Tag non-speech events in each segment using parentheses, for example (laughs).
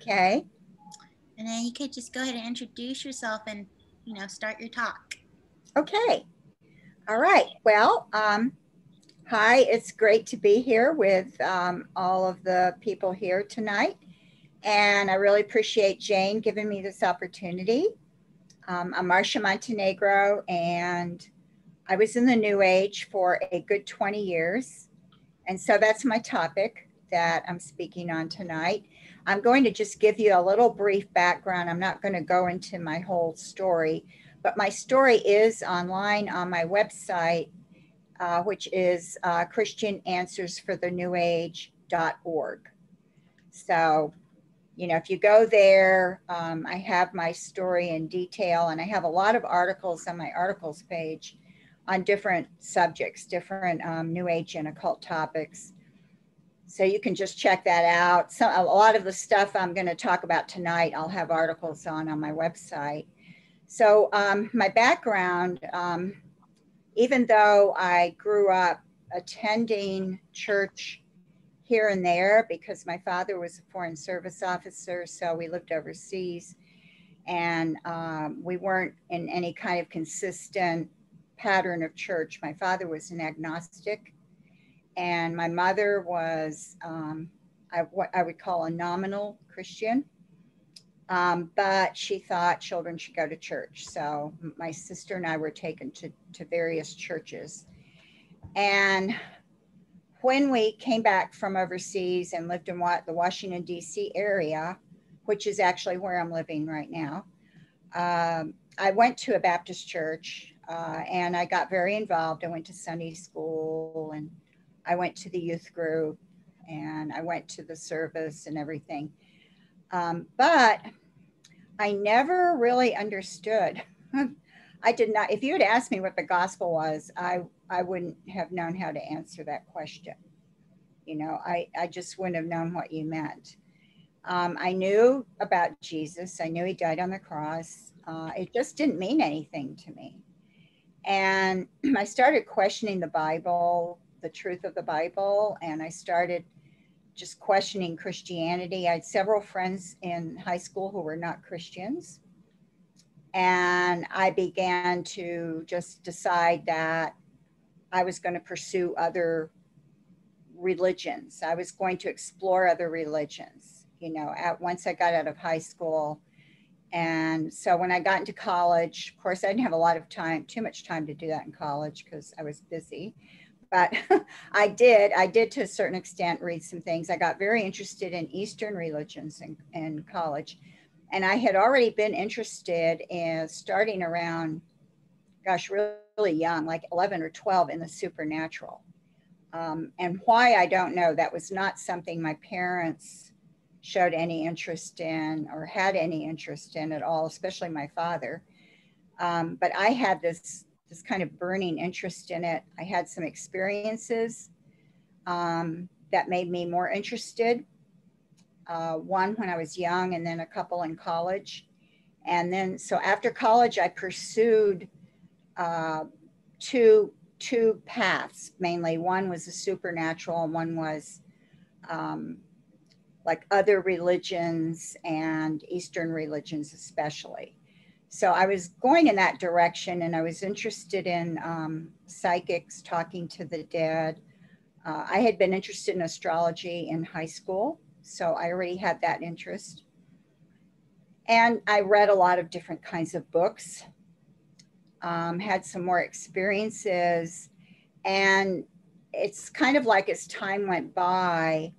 Okay. And then you could just go ahead and introduce yourself and, you know, start your talk. Okay. All right. Well, um, hi, it's great to be here with um, all of the people here tonight. And I really appreciate Jane giving me this opportunity. Um, I'm Marcia Montenegro, and I was in the New Age for a good 20 years. And so that's my topic that I'm speaking on tonight. I'm going to just give you a little brief background. I'm not going to go into my whole story, but my story is online on my website, uh, which is uh, Christian Answers for the New Age.org. So, you know, if you go there, um, I have my story in detail and I have a lot of articles on my articles page on different subjects, different um, New Age and occult topics. So you can just check that out. So a lot of the stuff I'm going to talk about tonight, I'll have articles on on my website. So um, my background, um, even though I grew up attending church here and there because my father was a foreign service officer, so we lived overseas, and um, we weren't in any kind of consistent pattern of church. My father was an agnostic and my mother was um, I, what I would call a nominal Christian. Um, but she thought children should go to church. So my sister and I were taken to, to various churches. And when we came back from overseas and lived in what the Washington, D.C. area, which is actually where I'm living right now, um, I went to a Baptist church uh, and I got very involved. I went to Sunday school and I went to the youth group and I went to the service and everything. Um, but I never really understood. (laughs) I did not, if you had asked me what the gospel was, I, I wouldn't have known how to answer that question. You know, I, I just wouldn't have known what you meant. Um, I knew about Jesus. I knew he died on the cross. Uh, it just didn't mean anything to me. And (clears throat) I started questioning the Bible, the truth of the Bible, and I started just questioning Christianity. I had several friends in high school who were not Christians. And I began to just decide that I was going to pursue other religions. I was going to explore other religions. You know, at once I got out of high school, and so when I got into college, of course, I didn't have a lot of time, too much time to do that in college because I was busy but (laughs) I did, I did to a certain extent read some things. I got very interested in Eastern religions in, in college. And I had already been interested in starting around, gosh, really, young, like 11 or 12 in the supernatural. Um, and why I don't know. That was not something my parents showed any interest in or had any interest in at all, especially my father. Um, but I had this this kind of burning interest in it. I had some experiences um, that made me more interested. Uh, one when I was young, and then a couple in college. And then, so after college, I pursued uh, two two paths mainly. One was the supernatural, and one was um, like other religions and Eastern religions, especially so I was going in that direction and I was interested in um, psychics, talking to the dead. Uh, I had been interested in astrology in high school, so I already had that interest. And I read a lot of different kinds of books, um, had some more experiences, and it's kind of like as time went by,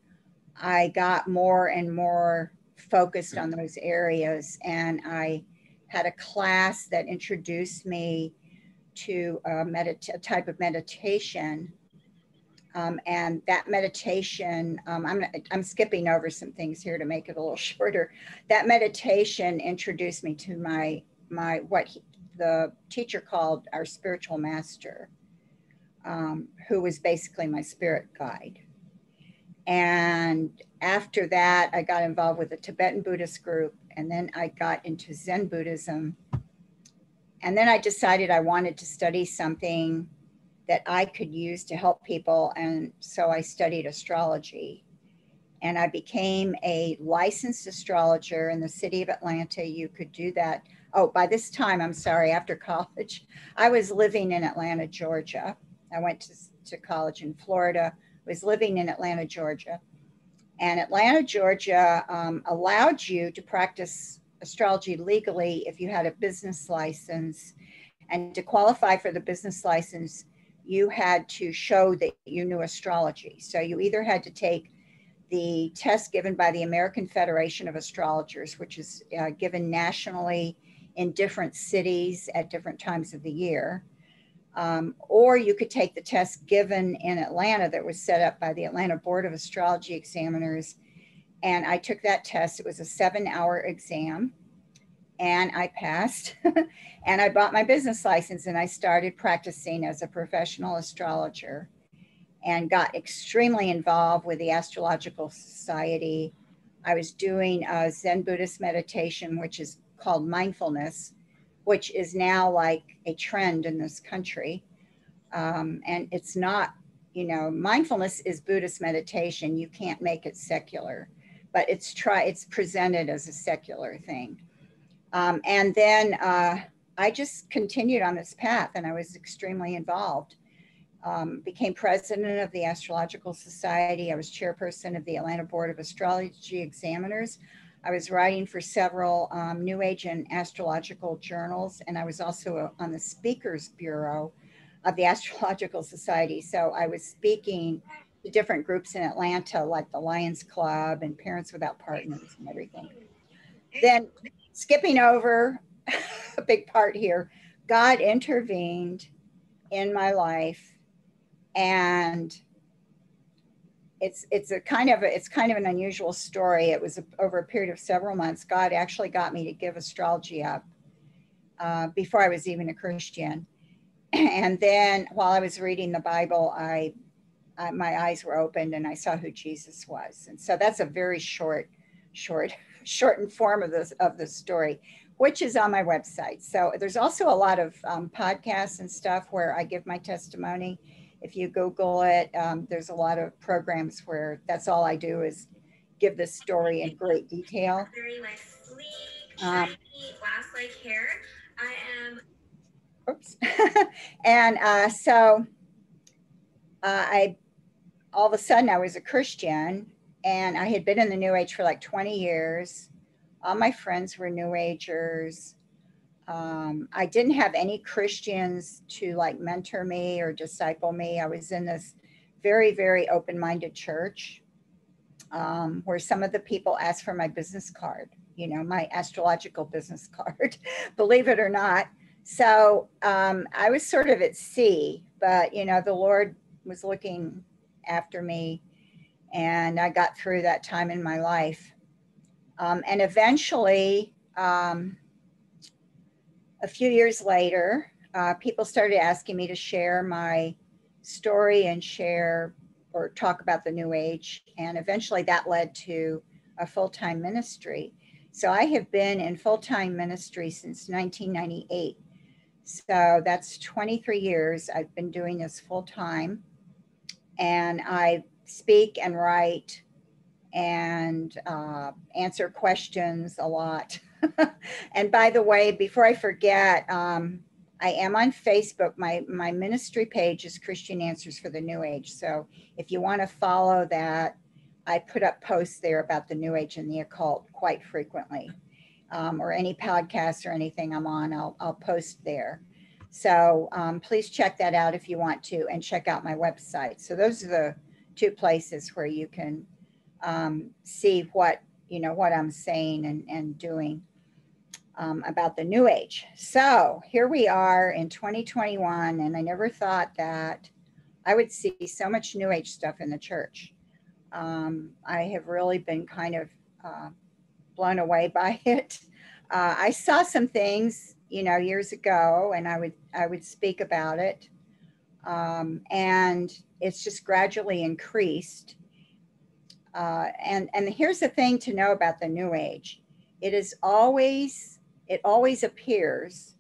I got more and more focused on those areas and I had a class that introduced me to a, a type of meditation. Um, and that meditation, um, I'm, I'm skipping over some things here to make it a little (laughs) shorter. That meditation introduced me to my, my what he, the teacher called our spiritual master, um, who was basically my spirit guide. And after that, I got involved with a Tibetan Buddhist group and then I got into Zen Buddhism. And then I decided I wanted to study something that I could use to help people. And so I studied astrology. and I became a licensed astrologer in the city of Atlanta. You could do that. Oh, by this time, I'm sorry, after (laughs) college, I was living in Atlanta, Georgia. I went to, to college in Florida, was living in Atlanta, Georgia. And Atlanta, Georgia um, allowed you to practice astrology legally if you had a business license. And to qualify for the business license, you had to show that you knew astrology. So you either had to take the test given by the American Federation of Astrologers, which is uh, given nationally in different cities at different times of the year. Um, or you could take the test given in Atlanta that was set up by the Atlanta Board of Astrology Examiners. And I took that test. It was a seven hour exam and I passed. (laughs) and I bought my business license and I started practicing as a professional astrologer and got extremely involved with the Astrological Society. I was doing Zen Buddhist meditation, which is called mindfulness, which is now like a trend in this country. Um, and it's not, you know, mindfulness is Buddhist meditation. You can't make it secular, but it's try it's presented as a secular thing. Um, and then uh, I just continued on this path, and I was extremely involved um, became president of the Astrological Society. I was chairperson of the Atlanta Board of Astrology Examiners. I was writing for several um, New Age and astrological journals, and I was also on the Speakers Bureau of the (laughs) Astrological Society. So I was speaking to different groups in Atlanta, like the Lions Club and Parents Without Partners and everything. Then, skipping over (laughs) a big part here, God intervened in my life and it's it's a kind of a, it's kind of an unusual story. It was a, over a period of several months. God actually got me to give astrology up uh, before I was even a Christian, (clears throat) and then while I was reading the Bible, I, I my eyes were opened and I saw who Jesus was. And so that's a very short, short, (laughs) shortened form of this of the story, which is on my website. So there's also a lot of um, podcasts and stuff where I give my testimony if you Google it, um, there's a lot of programs where that's all I do is give the story in great detail. Very my sleek, um, shiny, glass-like hair. I am. Oops. (laughs) and uh, so uh, I, all of a sudden, I was a Christian, and I had been in the New Age for like 20 years. All my friends were New Agers um, I didn't have any Christians to like mentor me or disciple me. I was in this very, very open minded church um, where some of the people asked for my business card, you know, my astrological business (laughs) card, believe it or not. So um, I was sort of at sea, but, you know, the Lord was looking after me and I got through that time in my life. Um, and eventually, um, a few years later, uh, people started asking me to share my story and share or talk about the New Age. And eventually that led to a full time ministry. So I have been in full time ministry since 1998. So that's 23 years I've been doing this full time. And I speak and write and uh, answer questions a lot. (laughs) (laughs) and by the way, before I forget, um, I am on Facebook. My my ministry page is Christian Answers for the New Age. So if you want to follow that, I put up posts there about the New Age and the occult quite frequently, um, or any podcast or anything I'm on, I'll I'll post there. So um, please check that out if you want to, and check out my website. So those are the two places where you can um, see what you know what I'm saying and and doing um, about the New Age. So here we are in 2021, and I never thought that I would see so much New Age stuff in the church. Um, I have really been kind of uh, blown away (laughs) by it. Uh, I saw some things, you know, years ago, and I would I would speak about it, um, and it's just gradually increased. Uh, and and here's the thing to know about the New Age: it is always it always appears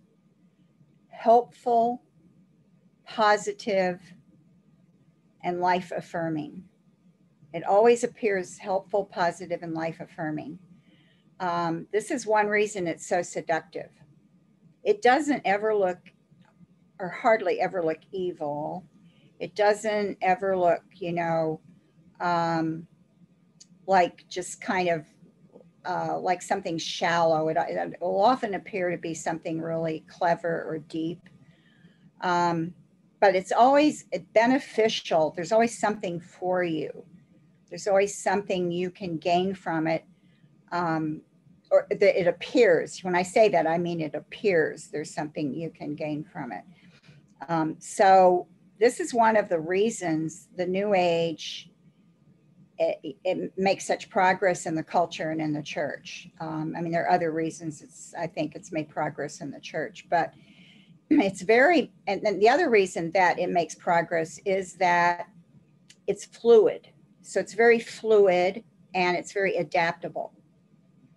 helpful, positive, and life affirming. It always appears helpful, positive, and life affirming. Um, this is one reason it's so seductive. It doesn't ever look, or hardly ever look evil. It doesn't ever look, you know, um, like just kind of uh, like something shallow. It, it, will often appear to be something really clever or deep. Um, but it's always beneficial. There's always something for you. There's always something you can gain from it. Um, or that it appears. When I say that, I mean it appears there's something you can gain from it. Um, so this is one of the reasons the New Age it, it, makes such progress in the culture and in the church. Um, I mean, there are other reasons. It's I think it's made progress in the church, but (clears throat) it's very. And then the other reason that it makes progress is that it's fluid. So it's very fluid and it's very adaptable.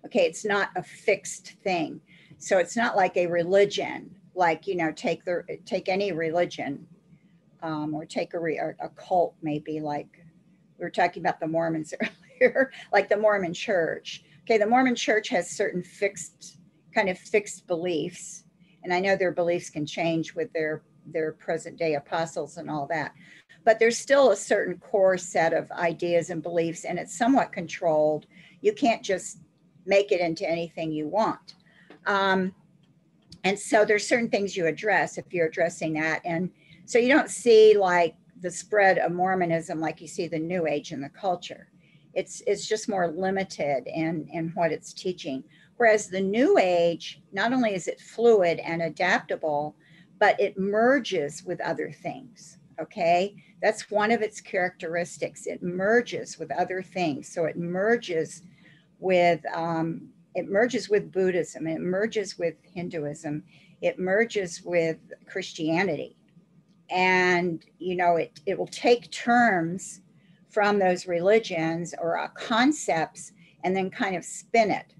Okay, it's not a fixed thing. So it's not like a religion. Like you know, take the take any religion, um, or take a, re, a cult maybe like we were talking about the Mormons (laughs) earlier, like the Mormon church. Okay, the Mormon church has certain fixed, kind of fixed beliefs. And I know their beliefs can change with their, their present day apostles and all that. But there's still a certain core set of ideas and beliefs, and it's somewhat controlled. You can't just make it into anything you want. Um, and so there's certain things you address if you're addressing that. And so you don't see like the spread of Mormonism like you see the New Age in the culture. It's it's just more limited in in what it's teaching. Whereas the New Age, not only is it fluid and adaptable, but it merges with other things. Okay, that's one of its characteristics. It merges with other things. So it merges with um, it merges with Buddhism. It merges with Hinduism. It merges with Christianity and you know it, it will take terms from those religions or uh, concepts and then kind of spin it.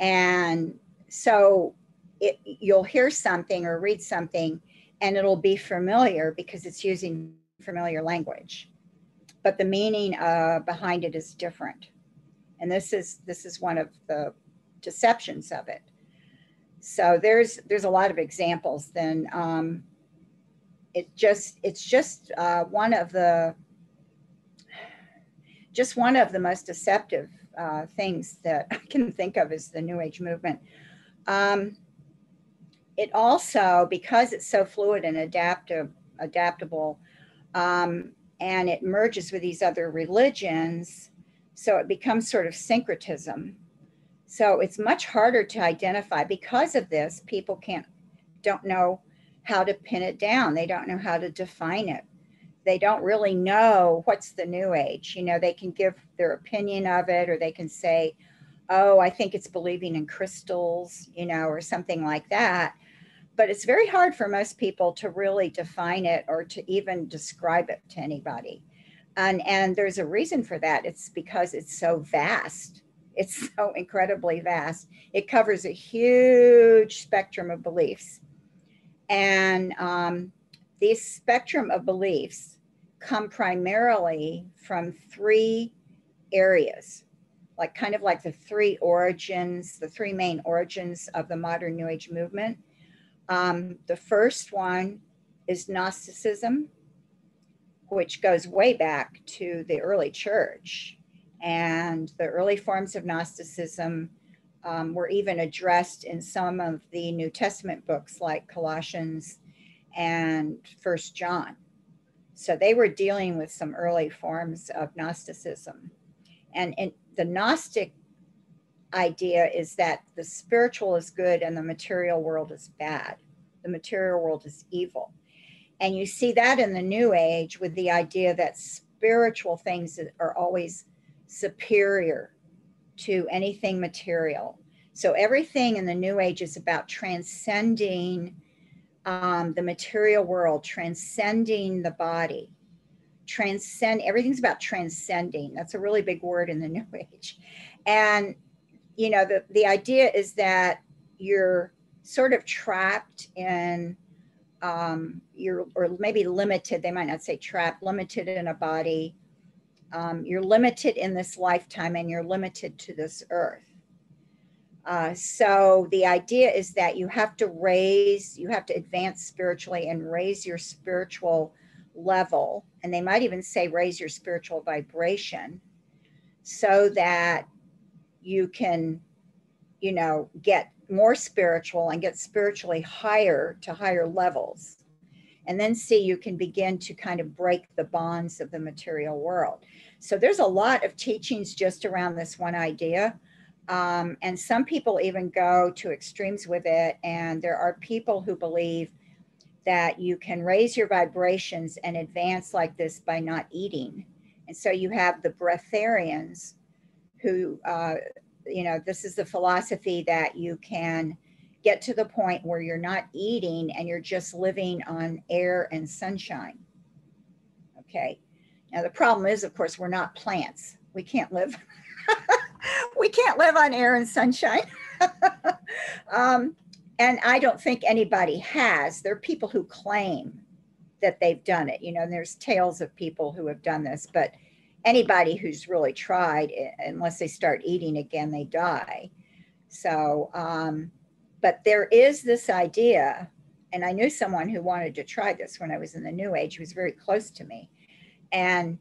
And so it, you'll hear something or read something and it'll be familiar because it's using familiar language. But the meaning uh, behind it is different. And this is this is one of the deceptions of it. So there's there's a lot of examples then um, it just it's just uh, one of the just one of the most deceptive uh, things that (laughs) I can think of is the New Age movement. Um, it also, because it's so fluid and adaptive, adaptable, um, and it merges with these other religions, so it becomes sort of syncretism. So it's much harder to identify. Because of this, people can't don't know how to pin it down. They don't know how to define it. They don't really know what's the new age. You know, they can give their opinion of it or they can say, oh, I think it's believing in crystals, you know, or something like that. But it's very hard for most people to really define it or to even describe it to anybody. And, and there's a reason for that. It's because it's so vast. It's (laughs) so incredibly vast. It covers a huge spectrum of beliefs and um, these spectrum of beliefs come primarily from three areas, like kind of like the three origins, the three main origins of the modern New Age movement. Um, the first one is Gnosticism, which goes way back to the early church. And the early forms of Gnosticism um, were even addressed in some of the New Testament books like Colossians and First John. So they were dealing with some early forms of Gnosticism. And, and the Gnostic idea is that the spiritual is good and the material world is bad. The material world is evil. And you see that in the New Age with the idea that spiritual things are always superior to anything material. So everything in the New Age is about transcending um, the material world, transcending the body, transcend. Everything's about transcending. That's a really big word in the (laughs) New Age, and you know the the idea is that you're sort of trapped in um, you're or maybe limited. They might not say trapped, limited in a body Um, you're limited in this lifetime and you're limited to this earth. Uh, so the idea is that you have to raise, you have to advance spiritually and raise your spiritual level. And they might even say raise your spiritual vibration so that you can, you know, get more spiritual and get spiritually higher to higher levels. And then see, you can begin to kind of break the bonds of the material world. So there's a lot of teachings just around this one idea. Um, and some people even go to extremes with it. And there are people who believe that you can raise your vibrations and advance like this by not eating. And so you have the breatharians who, uh, you know, this is the philosophy that you can get to the point where you're not eating and you're just living on air and sunshine. Okay. Now, the problem is, of course, we're not plants. We can't live. (laughs) we can't live on air and sunshine. (laughs) um, and I don't think anybody has. There are people who claim that they've done it, you know, and there's tales of people who have done this, but anybody who's really tried, unless they start eating again, they die. So, um, but there is this idea, and I knew someone who wanted to try this when I was in the New Age, who was very close to me. And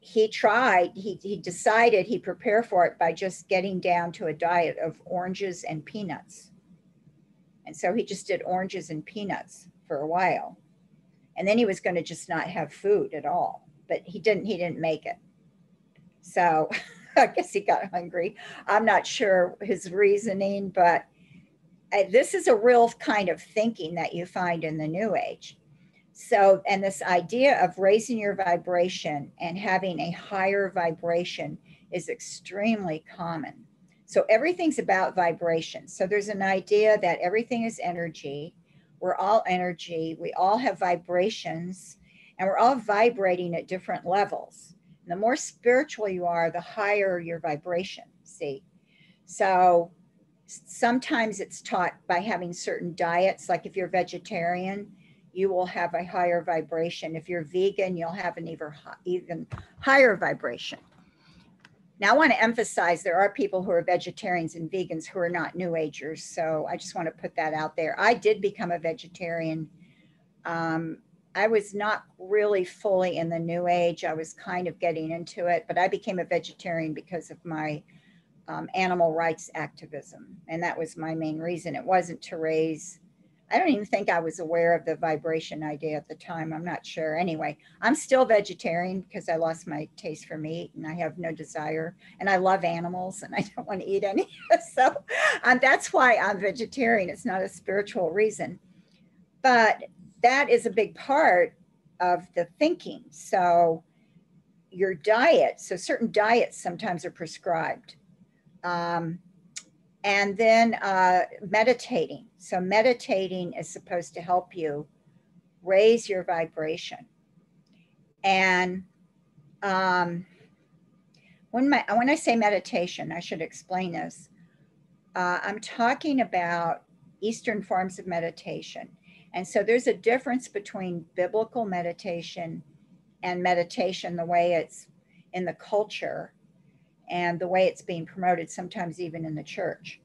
he tried, he, he decided he'd prepare for it by just getting down to a diet of oranges and peanuts. And so he just did oranges and peanuts for a while. And then he was going to just not have food at all. But he didn't he didn't make it. So (laughs) I guess he got hungry. I'm not sure his reasoning, but Uh, this is a real kind of thinking that you find in the new age. So, and this idea of raising your vibration and having a higher vibration is extremely common. So, everything's about vibration. So, there's an idea that everything is energy. We're all energy. We all have vibrations, and we're all vibrating at different levels. And the more spiritual you are, the higher your vibration. See? So, sometimes it's taught by having certain diets, like if you're vegetarian, you will have a higher vibration. If you're vegan, you'll have an even, even higher vibration. Now, I want to emphasize there are people who are vegetarians and vegans who are not New Agers. So I just want to put that out there. I did become a vegetarian. Um, I was not really fully in the New Age. I was kind of getting into it, but I became a vegetarian because of my um, animal rights activism. And that was my main reason. It wasn't to raise I don't even think I was aware of the vibration idea at the time. I'm not sure. Anyway, I'm still vegetarian because I lost my taste for meat and I have no desire. And I love animals and I don't want to eat any. (laughs) so um, that's why I'm vegetarian. It's not a spiritual reason. But that is a big part of the thinking. So your diet, so certain diets sometimes are prescribed. Um, and then uh, meditating. So, meditating is supposed to help you raise your vibration. And um, when, my, when I say meditation, I should explain this. Uh, I'm talking about Eastern forms of meditation. And so there's a difference between biblical meditation and meditation, the way it's in the culture and the way it's being promoted, sometimes even in the church.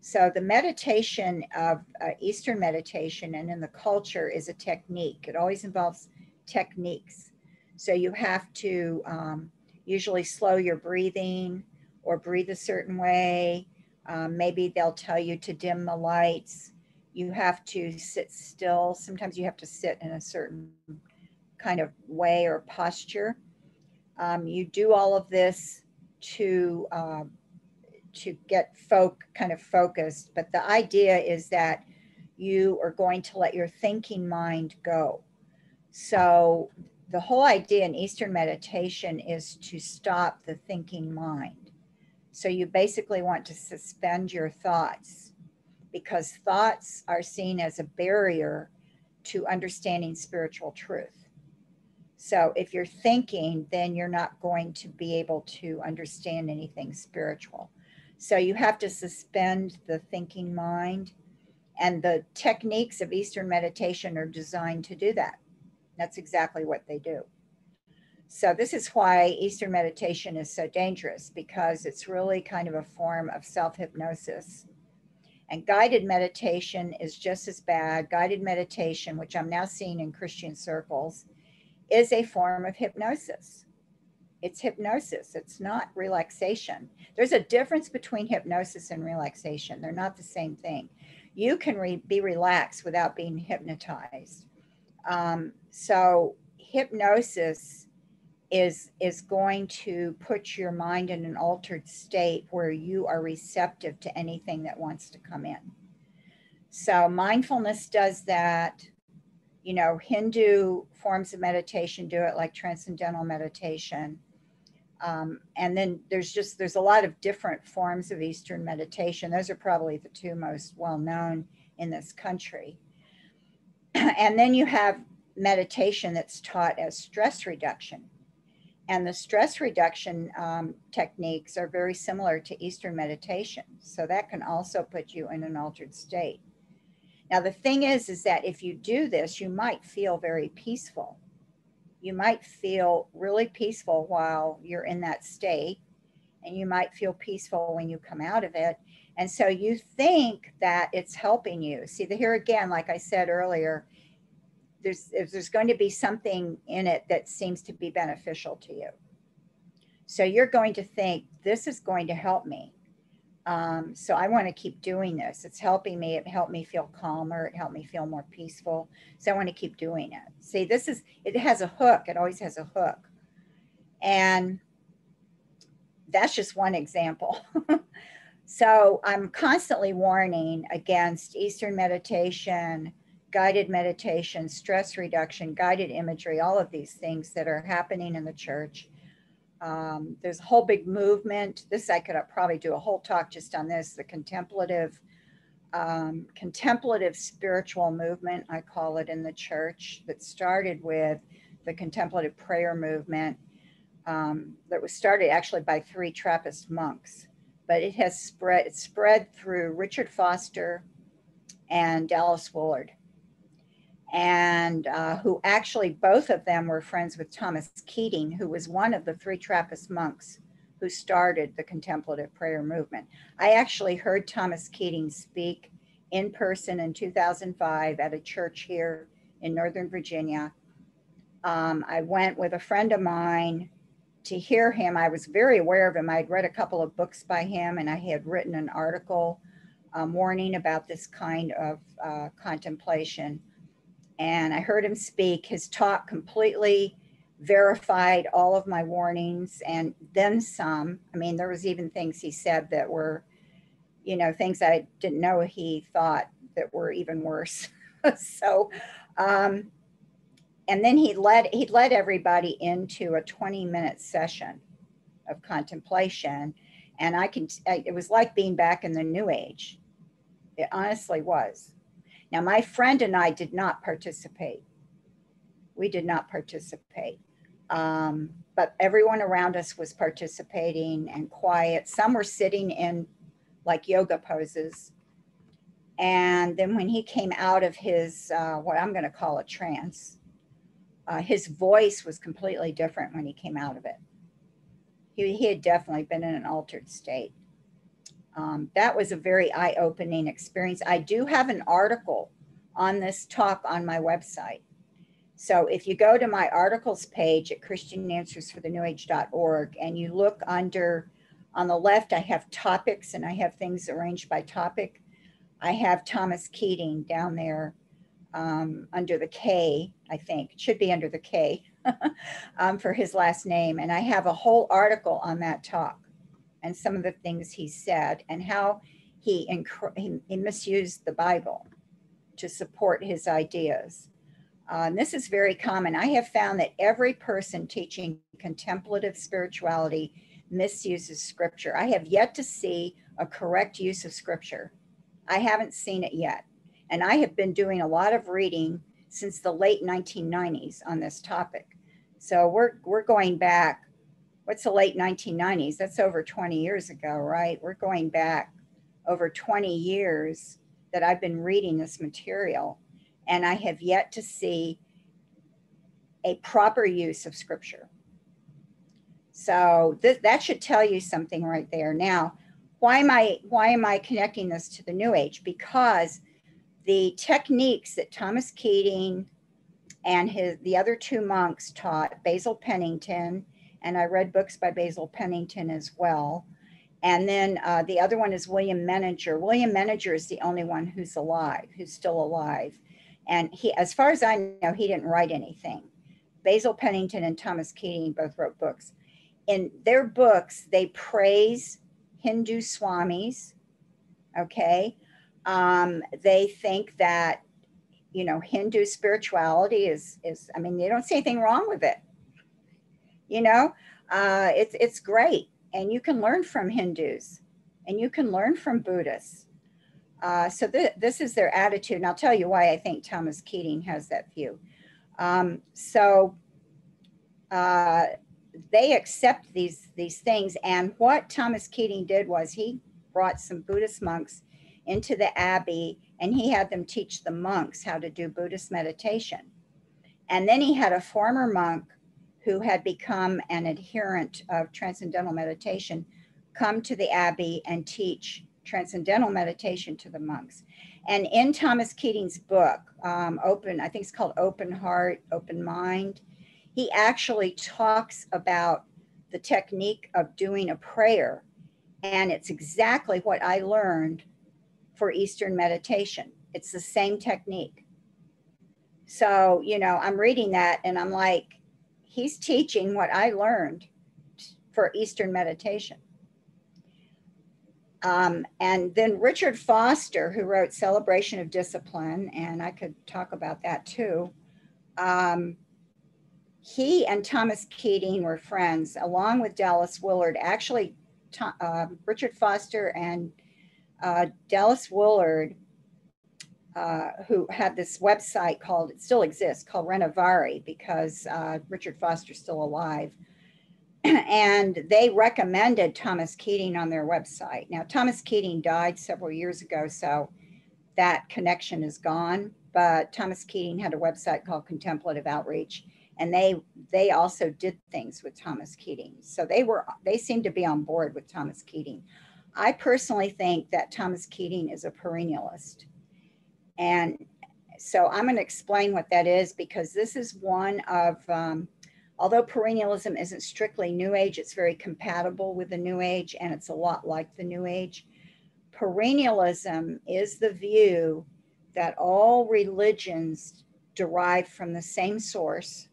So, the meditation of uh, Eastern meditation and in the culture is a technique. It always involves techniques. So, you have to um, usually slow your breathing or breathe a certain way. Um, maybe they'll tell you to dim the lights. You have to sit still. Sometimes you have to sit in a certain kind of way or posture. Um, you do all of this to uh, to get folk kind of focused. But the idea is that you are going to let your thinking mind go. So the whole idea in Eastern meditation is to stop the thinking mind. So you basically want to suspend your thoughts because thoughts are seen as a barrier to understanding spiritual truth. So if you're thinking, then you're not going to be able to understand anything spiritual. So you have to suspend the thinking mind. And the techniques of Eastern meditation are designed to do that. That's exactly what they do. So this is why Eastern meditation is so dangerous because it's really kind of a form of self-hypnosis. And guided meditation is just as bad. Guided meditation, which I'm now seeing in Christian circles, is a form of hypnosis. It's hypnosis, it's not relaxation. There's a difference between hypnosis and relaxation. They're not the same thing. You can re- be relaxed without being hypnotized. Um, so, hypnosis is is going to put your mind in an altered state where you are receptive to anything that wants to come in so mindfulness does that you know hindu forms of meditation do it like transcendental meditation um, and then there's just there's a lot of different forms of eastern meditation those are probably the two most well known in this country (clears throat) and then you have meditation that's taught as stress reduction and the stress reduction um, techniques are very similar to Eastern meditation. So that can also put you in an altered state. Now, the thing is, is that if you do this, you might feel very peaceful. You might feel really peaceful while you're in that state, and you might feel peaceful when you come out of it. And so you think that it's helping you. See, the, here again, like I said earlier, there's there's going to be something in it that seems to be beneficial to you so you're going to think this is going to help me um, so i want to keep doing this. It's helping me it helped me feel calmer it helped me feel more peaceful. So i want to keep doing it. See this is it has a hook it always has a hook. And that's just one example. (laughs) So i'm constantly warning against eastern meditation guided meditation, stress reduction, guided imagery, all of these things that are happening in the church. Um, there's a whole big movement. This I could probably do a whole talk just on this. The contemplative, um, contemplative spiritual movement, I call it in the church, that started with the contemplative prayer movement. Um, that was started actually by three Trappist monks, but it has spread. It spread through Richard Foster and Dallas Willard and uh, who actually both of them were friends with Thomas Keating, who was one of the three Trappist monks who started the contemplative prayer movement. I actually heard Thomas Keating speak in person in 2005 at a church here in Northern Virginia. Um, I went with a friend of mine to hear him. I was very aware of him. I had read a couple of books by him, and I had written an article um, warning about this kind of uh, contemplation and I heard him speak. His talk completely verified all of my warnings and then some. I mean, there was even things he said that were, you know, things I didn't know he thought that were even worse. (laughs) so, um, and then he led he led everybody into a 20 minute session of contemplation, and I can it was like being back in the New Age. It honestly was. Now, my friend and I did not participate. We did not participate. Um, but everyone around us was participating and quiet. Some were sitting in like yoga poses. And then when he came out of his, uh, what I'm going to call a trance, uh, his voice was completely different when he came out of it. He, he had definitely been in an altered state um, that was a very eye opening experience. I do have an article on this talk on my website. So if you go to my articles page at christiananswersforthenewage.org and you look under on the left, I have topics and I have things arranged by topic. I have Thomas Keating down there um, under the K, I think. It should be under the K (laughs) um, for his last name. And I have a whole article on that talk and some of the things he said and how he, he, he misused the Bible to support his ideas. Uh, and this is very common. I have found that every person teaching contemplative spirituality misuses scripture. I have yet to see a correct use of scripture. I haven't seen it yet. And I have been doing a lot of reading since the late 1990s on this topic. So we're, we're going back what's the late 1990s? That's over 20 years ago, right? We're going back over 20 years that I've been reading this material, and I have yet to see a proper use of scripture. So th- that should tell you something right there. Now, why am I why am I connecting this to the New Age? Because the techniques that Thomas Keating and his the other two monks taught, Basil Pennington, and I read books by Basil Pennington as well. And then uh, the other one is William Meninger. William Meninger is the only one who's alive, who's still alive. And he, as far as I know, he didn't write anything. Basil Pennington and Thomas Keating both wrote books. In their books, they praise Hindu swamis. Okay. Um, they think that, you know, Hindu spirituality is, is, I mean, they don't see anything wrong with it. You know, uh, it's, it's great. And you can learn from Hindus and you can learn from Buddhists. Uh, so th- this is their attitude. And I'll tell you why I think Thomas Keating has that view. Um, so uh, they accept these these things. And what Thomas Keating did was he brought some Buddhist monks into the abbey and he had them teach the monks how to do Buddhist meditation. And then he had a former monk who had become an adherent of transcendental meditation come to the abbey and teach transcendental meditation to the monks. And in Thomas Keating's book, um, Open, I think it's called Open Heart, Open Mind, he actually talks about the technique of doing a prayer. And it's exactly what I learned for Eastern meditation. It's the same technique. So, you know, I'm reading that and I'm like, he's teaching what I learned for Eastern meditation. Um, and then Richard Foster, who wrote Celebration of Discipline, and I could talk about that too. Um, he and Thomas Keating were friends, along with Dallas Willard. Actually, uh, Richard Foster and uh, Dallas Willard, uh, who had this website called, it still exists, called Renovaré, because uh, Richard Foster's still alive. (clears throat) and they recommended Thomas Keating on their website. Now, Thomas Keating died several years ago, so that connection is gone. But Thomas Keating had a website called Contemplative Outreach, and they they also did things with Thomas Keating. So they were they seemed to be on board with Thomas Keating. I personally think that Thomas Keating is a perennialist, and so I'm going to explain what that is because this is one of um, although perennialism isn't strictly New Age, it's very compatible with the New Age and it's a lot like the New Age. Perennialism is the view that all religions derive from the same source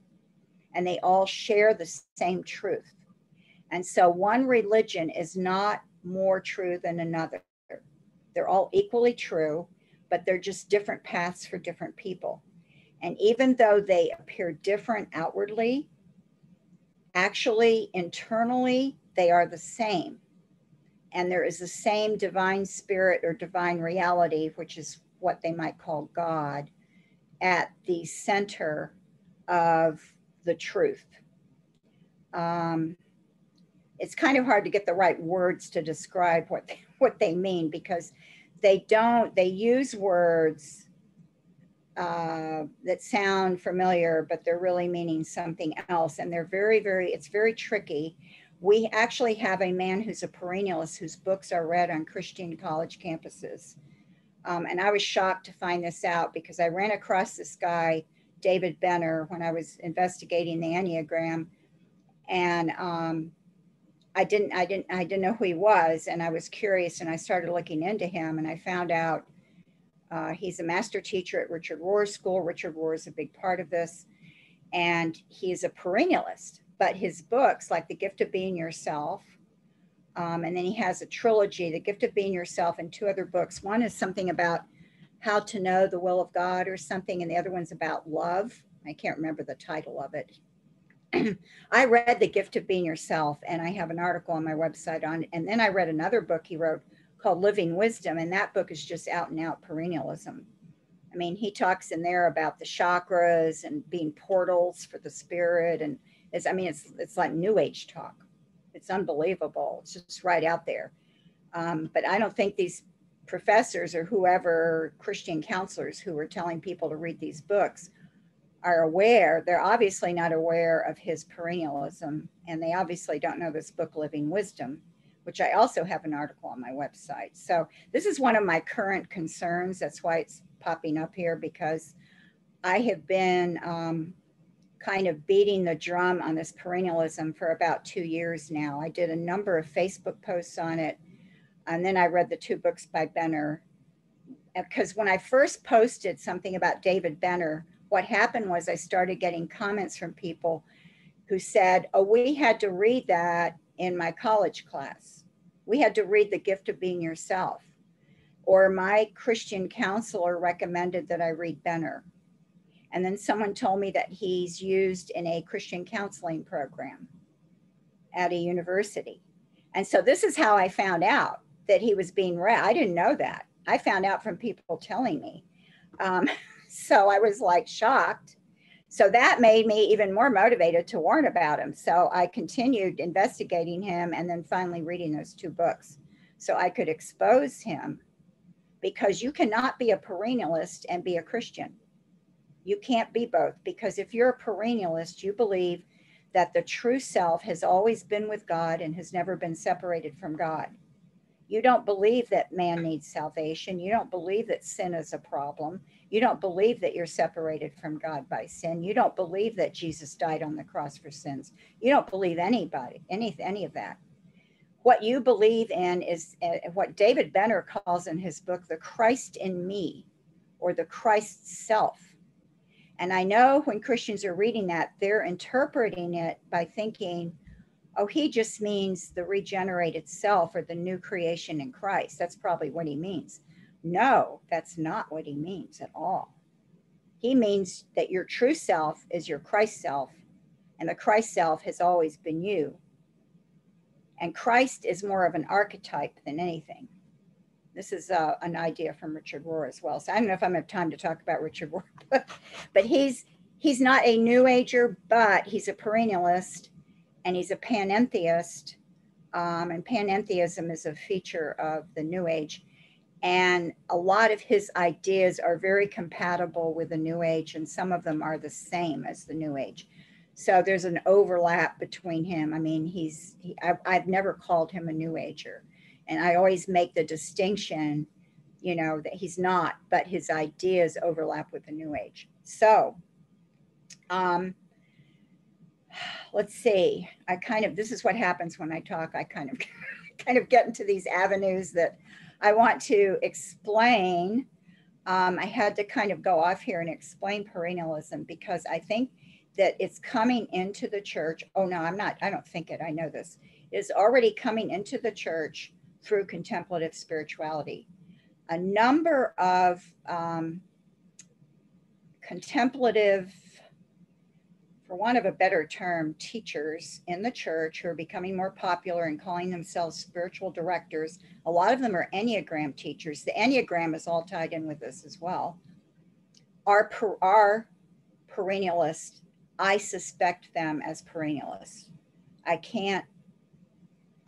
and they all share the same truth. And so one religion is not more true than another. They're all equally true, but they're just different paths for different people. And even though they appear different outwardly, Actually, internally, they are the same. And there is the same divine spirit or divine reality, which is what they might call God, at the center of the truth. Um, it's kind of hard to get the right words to describe what they, what they mean because they don't they use words uh, that sound familiar, but they're really meaning something else. And they're very, very, it's very tricky. We actually have a man who's a perennialist whose books are read on Christian college campuses. Um, and I was shocked to find this out because I ran across this guy, David Benner, when I was investigating the Enneagram. And um, I didn't, I didn't, I didn't know who he was. And I was curious and I started looking into him and I found out uh, he's a master teacher at Richard Rohr's school. Richard Rohr is a big part of this. And he's a perennialist, but his books, like The Gift of Being Yourself, um, and then he has a trilogy, The Gift of Being Yourself, and two other books. One is something about how to know the will of God or something, and the other one's about love. I can't remember the title of it. (clears throat) I read The Gift of Being Yourself, and I have an article on my website on it. And then I read another book he wrote called Living Wisdom, and that book is just out and out perennialism. I mean, he talks in there about the chakras and being portals for the spirit, and it's I mean, it's it's like New Age talk. It's unbelievable. It's just right out there. Um, but I don't think these professors or whoever Christian counselors who are telling people to read these books are aware, they're obviously not aware of his perennialism, and they obviously don't know this book, Living Wisdom, which I also have an article on my website. So this is one of my current concerns. That's why it's popping up here because I have been um, kind of beating the drum on this perennialism for about two years now. I did a number of Facebook posts on it, and then I read the two books by Benner. Because when I first posted something about David Benner, what happened was I started getting comments from people who said, Oh, we had to read that in my college class. We had to read The Gift of Being Yourself. Or my Christian counselor recommended that I read Benner. And then someone told me that he's used in a Christian counseling program at a university. And so this is how I found out that he was being read. I didn't know that. I found out from people telling me. Um, (laughs) so I was like shocked. So that made me even more motivated to warn about him. So I continued investigating him and then finally reading those two books so I could expose him because you cannot be a perennialist and be a Christian. You can't be both because if you're a perennialist, you believe that the true self has always been with God and has never been separated from God. You don't believe that man needs salvation. You don't believe that sin is a problem. You don't believe that you're separated from God by sin. You don't believe that Jesus died on the cross for sins. You don't believe anybody, any, any of that. What you believe in is uh, what David Benner calls in his book, the Christ in me, or the Christ self. And I know when Christians are reading that, they're interpreting it by thinking, oh, he just means the regenerated self or the new creation in Christ. That's probably what he means. No, that's not what he means at all. He means that your true self is your Christ self, and the Christ self has always been you. And Christ is more of an archetype than anything. This is uh, an idea from Richard Rohr as well. So I don't know if I'm gonna have time to talk about Richard Rohr, (laughs) but, but he's he's not a New Ager, but he's a perennialist and he's a panentheist. Um, and panentheism is a feature of the New Age. And a lot of his ideas are very compatible with the New Age, and some of them are the same as the New Age. So there's an overlap between him. I mean, he's, he, I've, I've never called him a New Ager and I always make the distinction, you know, that he's not, but his ideas overlap with the New Age. So, um, let's see. I kind of this is what happens when I talk. I kind of (laughs) kind of get into these avenues that I want to explain. Um, I had to kind of go off here and explain perennialism because I think that it's coming into the church. Oh no, I'm not. I don't think it. I know this. It's already coming into the church through contemplative spirituality. A number of um, contemplative, for want of a better term, teachers in the church who are becoming more popular and calling themselves spiritual directors. A lot of them are Enneagram teachers. The Enneagram is all tied in with this as well. Are, per, are perennialists. I suspect them as perennialists. I can't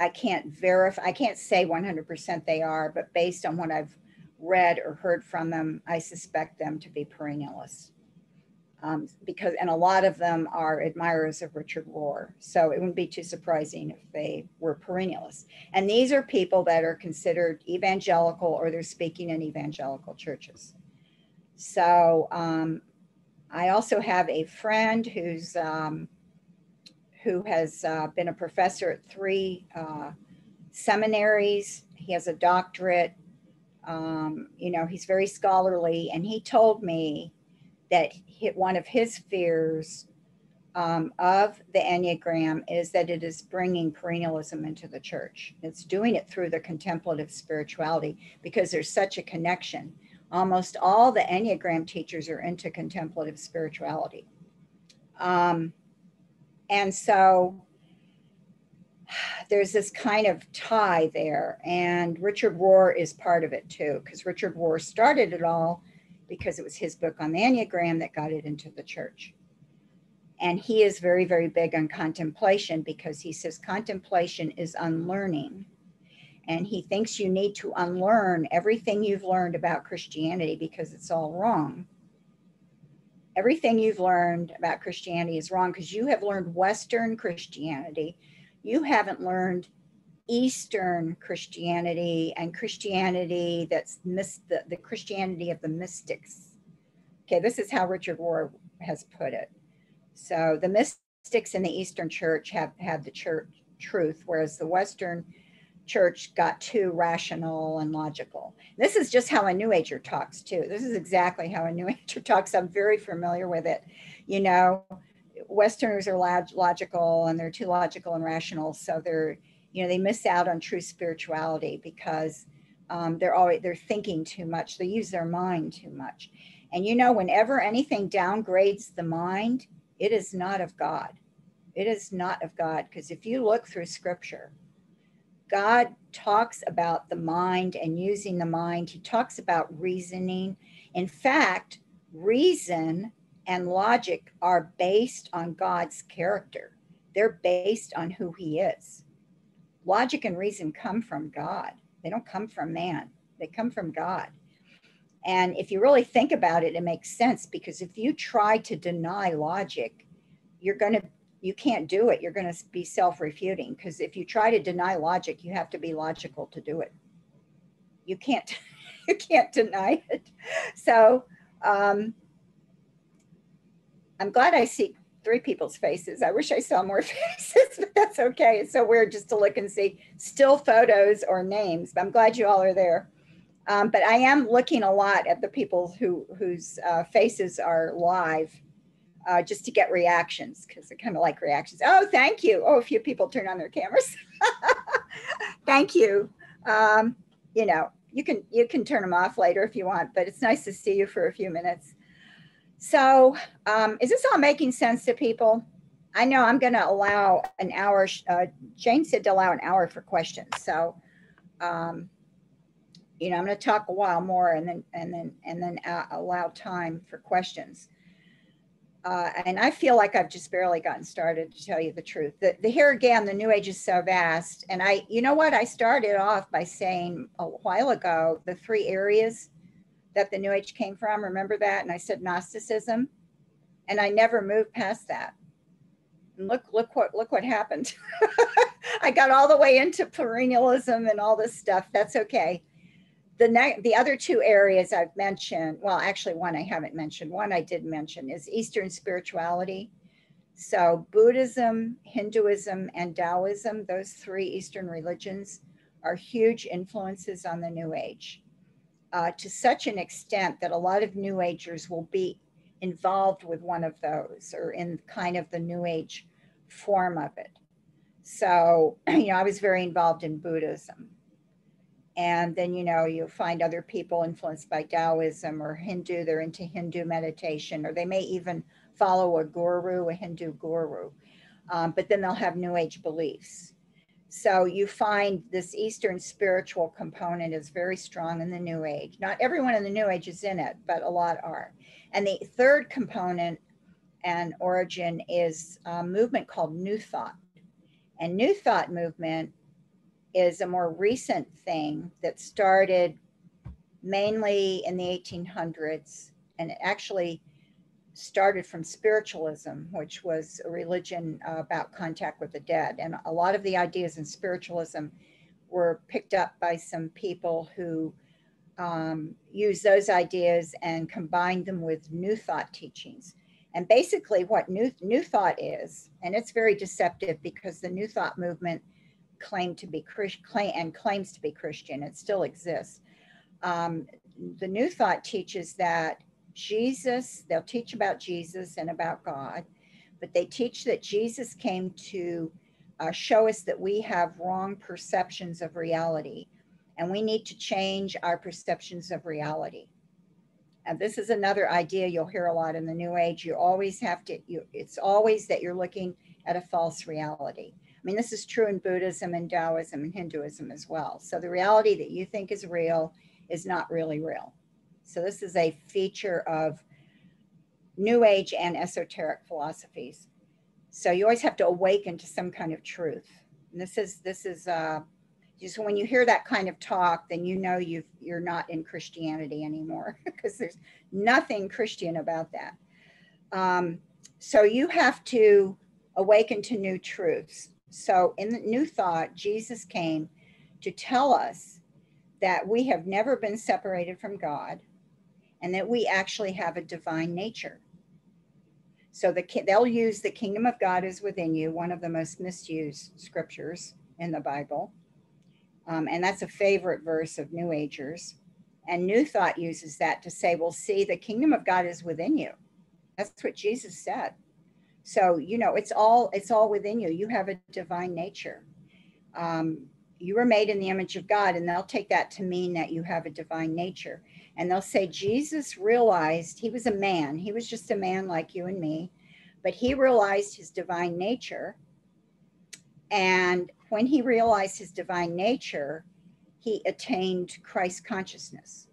I can't verify, I can't say 100% they are, but based on what I've read or heard from them, I suspect them to be perennialists. Um, because, and a lot of them are admirers of Richard Rohr. So it wouldn't be too surprising if they were perennialists. And these are people that are considered evangelical or they're speaking in evangelical churches. So um, I also have a friend who's um, who has uh, been a professor at three uh, seminaries. He has a doctorate. Um, you know, he's very scholarly. And he told me that he, one of his fears um, of the Enneagram is that it is bringing perennialism into the church. It's doing it through the contemplative spirituality because there's such a connection. Almost all the Enneagram teachers are into contemplative spirituality. Um, and so there's this kind of tie there. And Richard Rohr is part of it too, because Richard Rohr started it all because it was his book on the Enneagram that got it into the church. And he is very, very big on contemplation because he says contemplation is unlearning. And he thinks you need to unlearn everything you've learned about Christianity because it's all wrong everything you've learned about Christianity is wrong because you have learned Western Christianity. You haven't learned Eastern Christianity and Christianity that's the, the Christianity of the mystics. Okay, this is how Richard Rohr has put it. So the mystics in the Eastern Church have had the church truth, whereas the Western church got too rational and logical. This is just how a New Ager talks too. This is exactly how a New (laughs) Ager talks. I'm very familiar with it. You know, Westerners are log- logical and they're too logical and rational, so they're you know they miss out on true spirituality because um, they're always they're thinking too much. They use their mind too much. And you know, whenever anything downgrades the mind, it is not of God. It is not of God because if you look through Scripture God talks about the mind and using the mind. He talks about reasoning. In fact, reason and logic are based on God's character, they're based on who He is. Logic and reason come from God, they don't come from man, they come from God. And if you really think about it, it makes sense because if you try to deny logic, you're going to you can't do it. You're going to be self refuting because if you try to deny logic, you have to be logical to do it. You can't, (laughs) you can't deny it. So um, I'm glad I see three people's faces. I wish I saw more (laughs) faces, but that's okay. It's so weird just to look and see still photos or names. But I'm glad you all are there. Um, but I am looking a lot at the people who whose uh, faces are live uh, just to get reactions because I kind of like reactions. Oh, thank you. Oh, a few people turn on their cameras. (laughs) thank you. Um, you know, you can you can turn them off later if you want, but it's nice to see you for a few minutes. So, um, is this all making sense to people? I know I'm going to allow an hour. Uh, Jane said to allow an hour for questions. So, um, you know, I'm going to talk a while more and then and then and then uh, allow time for questions. Uh, and I feel like I've just barely gotten started to tell you the truth. The, the here again, the new age is so vast. And I, you know what? I started off by saying a while ago the three areas that the new age came from. Remember that? And I said Gnosticism, and I never moved past that. And look, look what look what happened. (laughs) I got all the way into perennialism and all this stuff. That's okay the ne- the other two areas I've mentioned, well, actually one I haven't mentioned, one I did mention is Eastern spirituality. So Buddhism, Hinduism, and Taoism, those three Eastern religions, are huge influences on the New Age. Uh, to such an extent that a lot of New Agers will be involved with one of those or in kind of the New Age form of it. So, (clears throat) you know, I was very involved in Buddhism. And then you know you find other people influenced by taoism or hindu they're into hindu meditation or they may even follow a guru a hindu guru. Um, but then they'll have new age beliefs so you find this eastern spiritual component is very strong in the new age. Not everyone in the new age is in it but a lot are. And the third component and origin is a movement called new thought. And new thought movement is a more recent thing that started mainly in the 1800s and actually started from spiritualism, which was a religion uh, about contact with the dead. And a lot of the ideas in spiritualism were picked up by some people who um, used those ideas and combined them with New Thought teachings. And basically, what New, New Thought is, and it's very deceptive because the New Thought movement claimed to be Christian claim, and claims to be Christian. It still exists. Um, the New Thought teaches that Jesus, they'll teach about Jesus and about God, but they teach that Jesus came to uh, show us that we have wrong perceptions of reality and we need to change our perceptions of reality. And this is another idea you'll hear a lot in the New Age. You always have to, you, it's always that you're looking at a false reality. I mean, this is true in Buddhism and Taoism and Hinduism as well. So the reality that you think is real is not really real. So this is a feature of New Age and esoteric philosophies. So you always have to awaken to some kind of truth. And this is this is uh, just when you hear that kind of talk, then you know you you're not in Christianity anymore (laughs) because there's nothing Christian about that. Um, so you have to awaken to new truths. So in the new thought, Jesus came to tell us that we have never been separated from God and that we actually have a divine nature. So the they'll use the kingdom of God is within you, one of the most misused scriptures in the Bible. Um, and that's a favorite verse of New Agers. And New Thought uses that to say, well, see, the kingdom of God is within you. That's what Jesus said. So, you know, it's all it's all within you. You have a divine nature. Um, you were made in the image of God, and they'll take that to mean that you have a divine nature. And they'll say Jesus realized he was a man. He was just a man like you and me, but he realized his divine nature. And when he realized his divine nature, he attained Christ consciousness.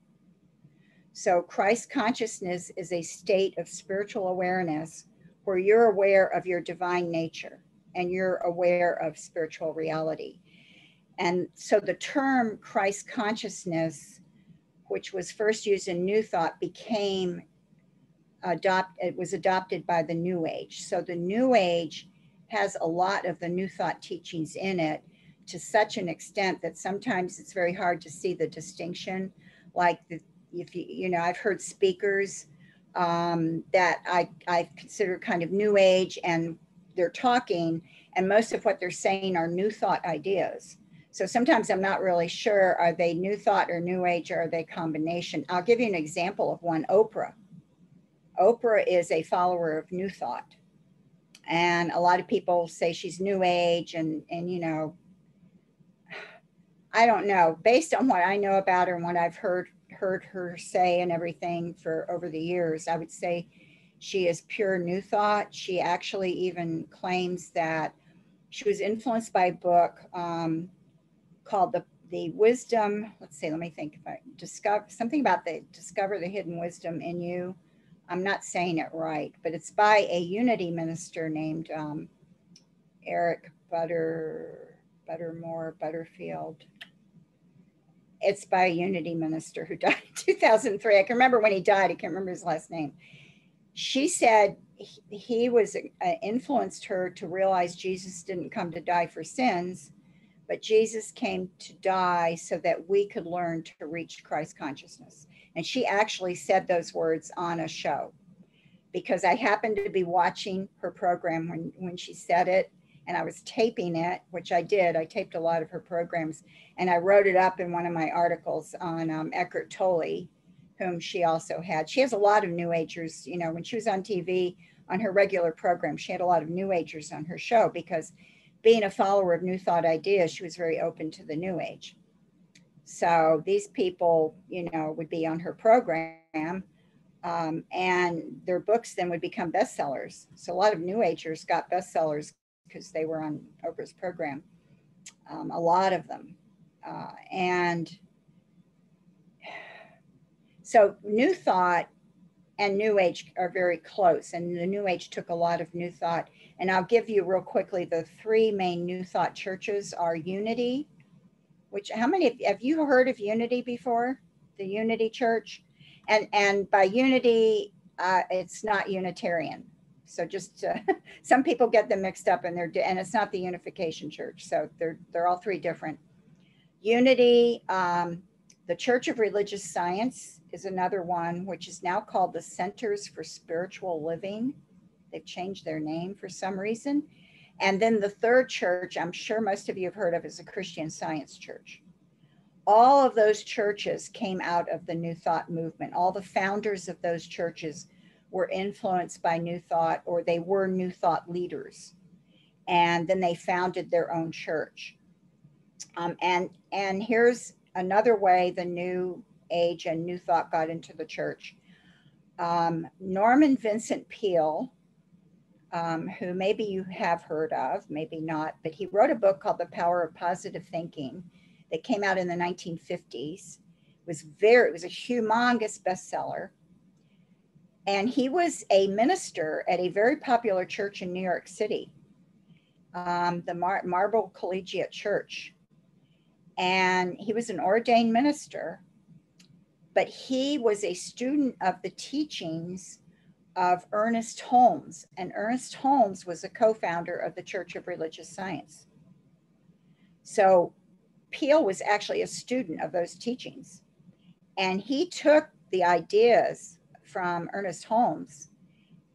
So, Christ consciousness is a state of spiritual awareness where you're aware of your divine nature and you're aware of spiritual reality. And so, the term Christ consciousness, which was first used in New Thought, became adopt it was adopted by the New Age. So, the New Age has a lot of the New Thought teachings in it to such an extent that sometimes it's very hard to see the distinction. Like the, if you, you know, I've heard speakers um, that I, I consider kind of new age and they're talking and most of what they're saying are new thought ideas. So sometimes I'm not really sure, are they new thought or new age or are they combination? I'll give you an example of one, Oprah. Oprah is a follower of new thought. And a lot of people say she's new age and, and you know, I don't know. Based on what I know about her and what I've heard heard her say and everything for over the years, I would say she is pure new thought. She actually even claims that she was influenced by a book um, called the the wisdom. Let's see. Let me think. If I discover something about the discover the hidden wisdom in you. I'm not saying it right, but it's by a Unity minister named um, Eric Butter Buttermore Butterfield it's by a Unity minister who (laughs) died in 2003. I can remember when he died. I can't remember his last name. She said he was uh, influenced her to realize Jesus didn't come to die for sins, but Jesus came to die so that we could learn to reach Christ consciousness. And she actually said those words on a show because I happened to be watching her program when, when she said it and I was taping it, which I did. I taped a lot of her programs, and I wrote it up in one of my articles on um, Eckhart Tolle, whom she also had. She has a lot of New Agers. You know, when she was on TV on her regular program, she had a lot of New Agers on her show because being a follower of New Thought ideas, she was very open to the New Age. So these people, you know, would be on her program. Um, and their books then would become bestsellers. So a lot of New Agers got bestsellers because they were on Oprah's program, um, a lot of them. Uh, and (sighs) so New Thought and New Age are very close, and the New Age took a lot of New Thought. And I'll give you real quickly the three main New Thought churches are Unity, which how many have you heard of Unity before? The Unity Church, and and by Unity, uh, it's not Unitarian. So just (laughs) some people get them mixed up, and they're and it's not the Unification Church. So they're they're all three different. Unity, um, the Church of Religious Science is another one, which is now called the Centers for Spiritual Living. They've changed their name for some reason. And then the third church, I'm sure most of you have heard of, is a Christian Science Church. All of those churches came out of the New Thought movement. All the founders of those churches were influenced by New Thought or they were New Thought leaders. And then they founded their own church. Um, and, and here's another way the New Age and New Thought got into the church. Um, Norman Vincent Peale, um, who maybe you have heard of, maybe not, but he wrote a book called The Power of Positive Thinking that came out in the 1950s. It was very, it was a humongous bestseller. And he was a minister at a very popular church in New York City, um, the Mar- Marble Collegiate Church. And he was an ordained minister, but he was a student of the teachings of Ernest Holmes. And Ernest Holmes was a co founder of the Church of Religious Science. So Peale was actually a student of those teachings. And he took the ideas from Ernest Holmes,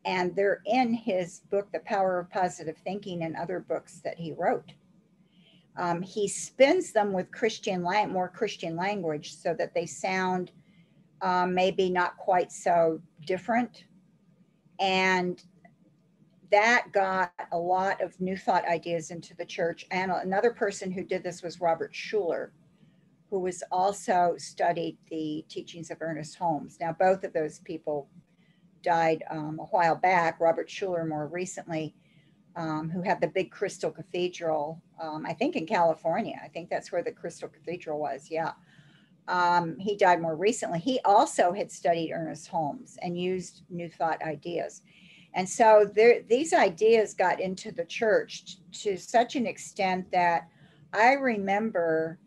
and they're in his book, The Power of Positive Thinking, and other books that he wrote. Um, he spins them with Christian, more Christian language so that they sound um, maybe not quite so different. And that got a lot of new thought ideas into the church. And another person who did this was Robert Schuller, who was also studied the teachings of Ernest Holmes. Now, both of those people died um, a while back. Robert Schuller more recently, um, who had the big Crystal Cathedral, um, I think in California. I think that's where the Crystal Cathedral was. Yeah. Um, he died more recently. He also had studied Ernest Holmes and used New Thought ideas. And so there, these ideas got into the church to such an extent that I remember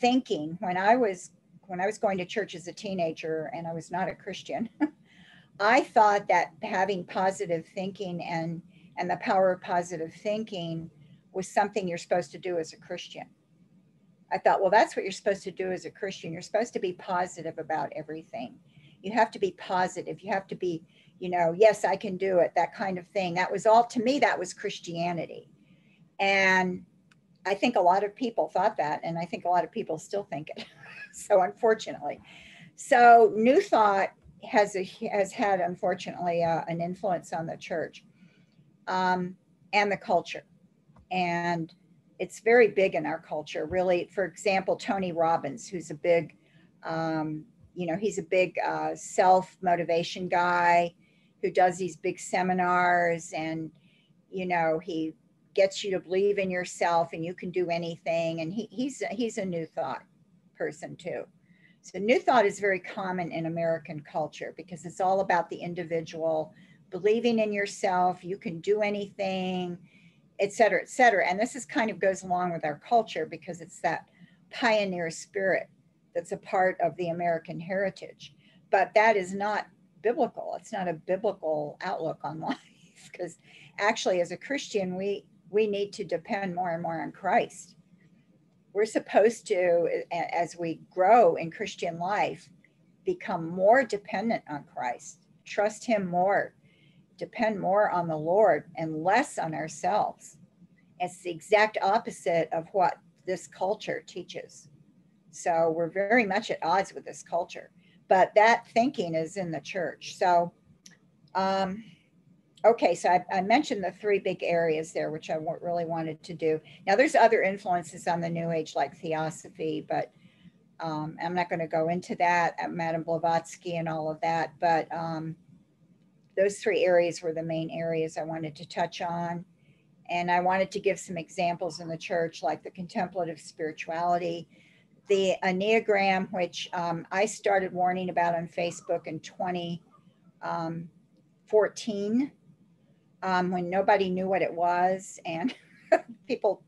thinking when I was when I was going to church as a teenager and I was not a Christian, (laughs) I thought that having positive thinking and and the power of positive thinking was something you're supposed to do as a Christian. I thought, well, that's what you're supposed to do as a Christian. You're supposed to be positive about everything. You have to be positive. You have to be, you know, yes, I can do it, that kind of thing. That was all to me, that was Christianity. And I think a lot of people thought that, and I think a lot of people still think it. (laughs) so unfortunately, so New Thought has a, has had unfortunately uh, an influence on the church um, and the culture, and it's very big in our culture. Really, for example, Tony Robbins, who's a big, um, you know, he's a big uh, self motivation guy who does these big seminars, and you know he gets you to believe in yourself and you can do anything. And he, he's he's a new thought person too. So new thought is very common in American culture because it's all about the individual believing in yourself. You can do anything, et cetera, et cetera. And this is kind of goes along with our culture because it's that pioneer spirit that's a part of the American heritage. But that is not biblical. It's not a biblical outlook on (laughs) life because actually as a Christian, we we need to depend more and more on Christ. We're supposed to, as we grow in Christian life, become more dependent on Christ, trust Him more, depend more on the Lord, and less on ourselves. It's the exact opposite of what this culture teaches. So we're very much at odds with this culture, but that thinking is in the church. So, um, okay, so I, I, mentioned the three big areas there, which I really wanted to do. Now, there's other influences on the New Age, like Theosophy, but um, I'm not going to go into that, uh, Madame Blavatsky and all of that. But um, those three areas were the main areas I wanted to touch on. And I wanted to give some examples in the church, like the contemplative spirituality, the Enneagram, which um, I started warning about on Facebook in 2014 um, when nobody knew what it was and (laughs) people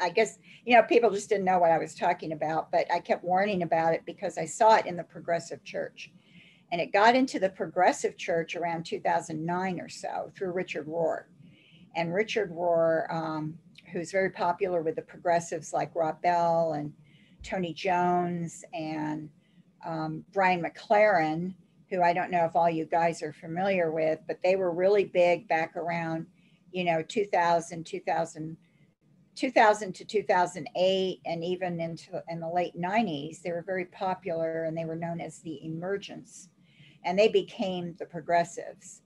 i guess you know people just didn't know what i was talking about but i kept warning about it because i saw it in the progressive church and it got into the progressive church around 2009 or so through richard rohr and richard rohr um, who's very popular with the progressives like rob bell and tony jones and um, brian mclaren who I don't know if all you guys are familiar with, but they were really big back around, you know, 2000, 2000, 2000 to 2008, and even into in the late 90s. They were very popular, and they were known as the Emergents, and they became the Progressives.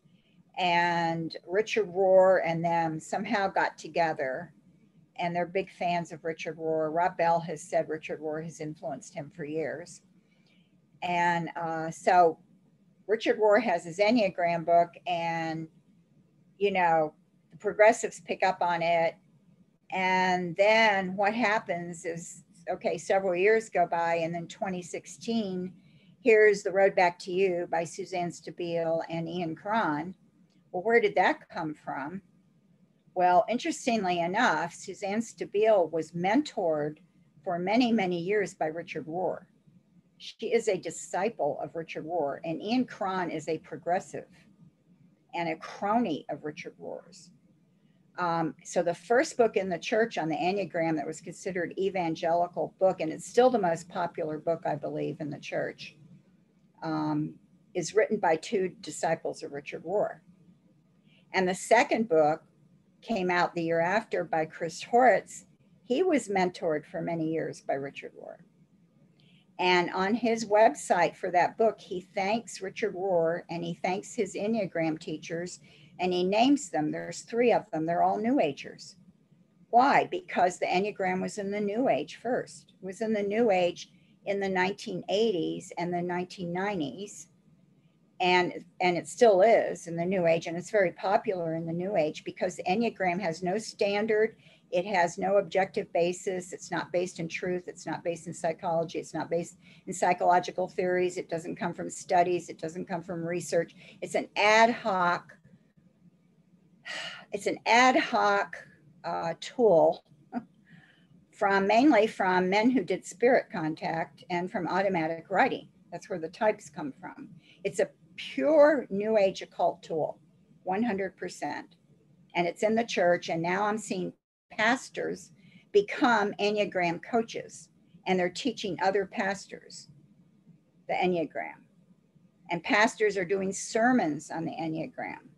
And Richard Rohr and them somehow got together, and they're big fans of Richard Rohr. Rob Bell has said Richard Rohr has influenced him for years. And uh, so Richard Rohr has his Enneagram book, and you know, the progressives pick up on it. And then what happens is okay, several years go by, and then 2016, here's The Road Back to You by Suzanne Stabile and Ian Cron. Well, where did that come from? Well, interestingly enough, Suzanne Stabile was mentored for many, many years by Richard Rohr. She is a disciple of Richard Rohr, and Ian Cron is a progressive. and a crony of Richard Rohr's. Um, so the first book in the church on the Enneagram that was considered evangelical book, and it's still the most popular book, I believe, in the church, um, is written by two disciples of Richard Rohr. And the second book came out the year after by Chris Heuertz. He was mentored for many years by Richard Rohr. And on his website for that book, he thanks Richard Rohr and he thanks his Enneagram teachers and he names them. There's three of them. They're all New Agers. Why? Because the Enneagram was in the New Age first. It was in the New Age in the 1980s and the 1990s. And, and it still is in the New Age, and it's very popular in the New Age because Enneagram has no standard, it has no objective basis, it's not based in truth, it's not based in psychology, it's not based in psychological theories, it doesn't come from studies, it doesn't come from research. It's an ad hoc (sighs) it's an ad hoc uh, tool from mainly from men who did spirit contact and from automatic writing. That's where the types come from. It's a pure New Age occult tool, 100%. And it's in the church. And now I'm seeing pastors become Enneagram coaches and they're teaching other pastors the Enneagram. And pastors are doing sermons on the Enneagram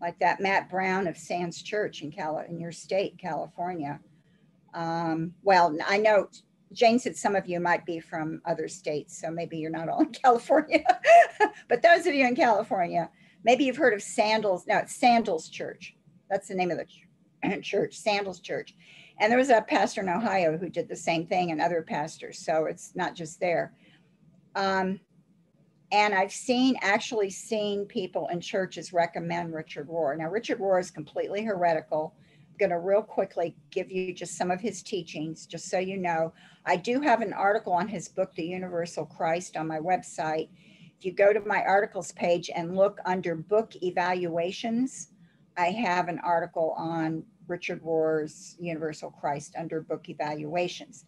like that Matt Brown of Sands Church in Cal in your state, California. Um, well, I know Jane said some of you might be from other states, so maybe you're not all in (laughs) California. but those of you in California, maybe you've heard of Sandals. No, it's Sandals Church. That's the name of the (clears throat) church, Sandals Church. And there was a pastor in Ohio who did the same thing, and other pastors. So it's not just there. Um, and I've seen, actually seen people in churches recommend Richard Rohr. Now, Richard Rohr is completely heretical. Going to real quickly give you just some of his teachings, just so you know. I do have an article on his book, The Universal Christ, on my website. If you go to my articles page and look under book evaluations, I have an article on Richard Rohr's Universal Christ under book evaluations.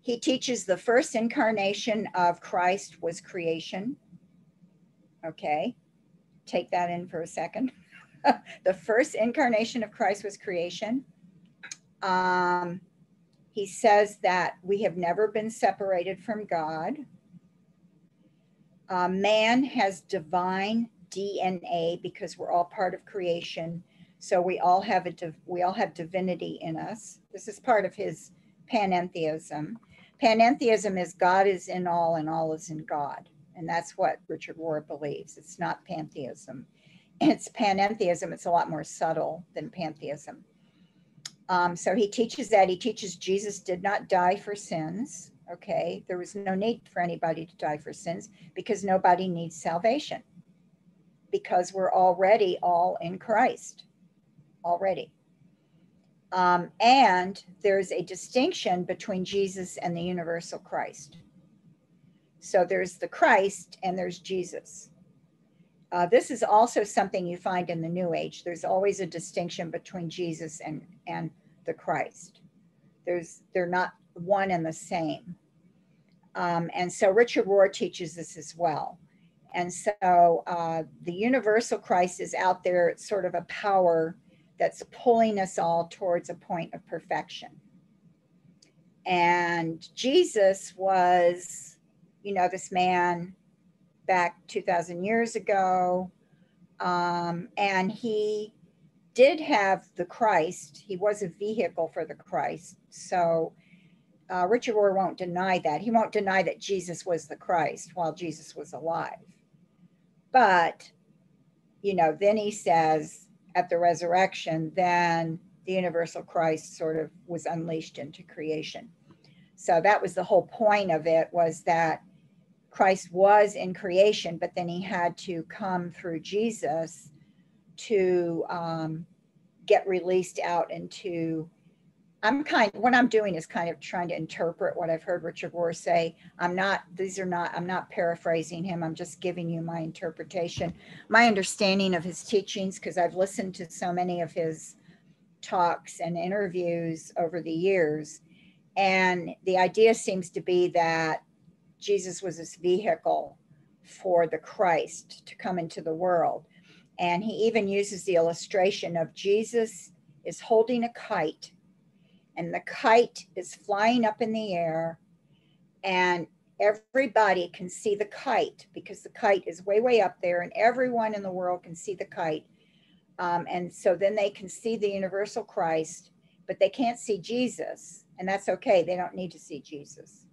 He teaches the first incarnation of Christ was creation. Okay, take that in for a second. (laughs) the first incarnation of Christ was creation. Um, he says that we have never been separated from God. Uh, man has divine DNA because we're all part of creation. So we all have a div- we all have divinity in us. This is part of his panentheism panentheism is God is in all and all is in God. And that's what Richard Rohr believes. It's not pantheism. It's panentheism. It's a lot more subtle than pantheism. Um, so he teaches that. He teaches Jesus did not die for sins. Okay. There was no need for anybody to die for sins because nobody needs salvation because we're already all in Christ. Already. Um, and there's a distinction between Jesus and the universal Christ. So there's the Christ and there's Jesus. Uh, this is also something you find in the New Age. There's always a distinction between Jesus and, and the Christ. There's they're not one and the same. Um, and so Richard Rohr teaches this as well. And so uh, the universal Christ is out there. It's sort of a power that's pulling us all towards a point of perfection. And Jesus was, you know, this man back 2,000 years ago. Um, and he did have the Christ, he was a vehicle for the Christ. So uh, Richard Rohr won't deny that. He won't deny that Jesus was the Christ while Jesus was alive. But, you know, then he says, at the resurrection, then the universal Christ sort of was unleashed into creation. So that was the whole point of it was that Christ was in creation, but then he had to come through Jesus to um, get released out into I'm kind of what I'm doing is kind of trying to interpret what I've heard Richard Rohr say. I'm not these are not I'm not paraphrasing him. I'm just giving you my interpretation, my understanding of his teachings because I've listened to so many of his talks and interviews over the years. And the idea seems to be that Jesus was this vehicle for the Christ to come into the world. And he even uses the illustration of Jesus is holding a kite, and the kite is flying up in the air, and everybody can see the kite because the kite is way, way up there, and everyone in the world can see the kite. Um, and so then they can see the universal Christ, but they can't see Jesus. And that's okay. They don't need to see Jesus.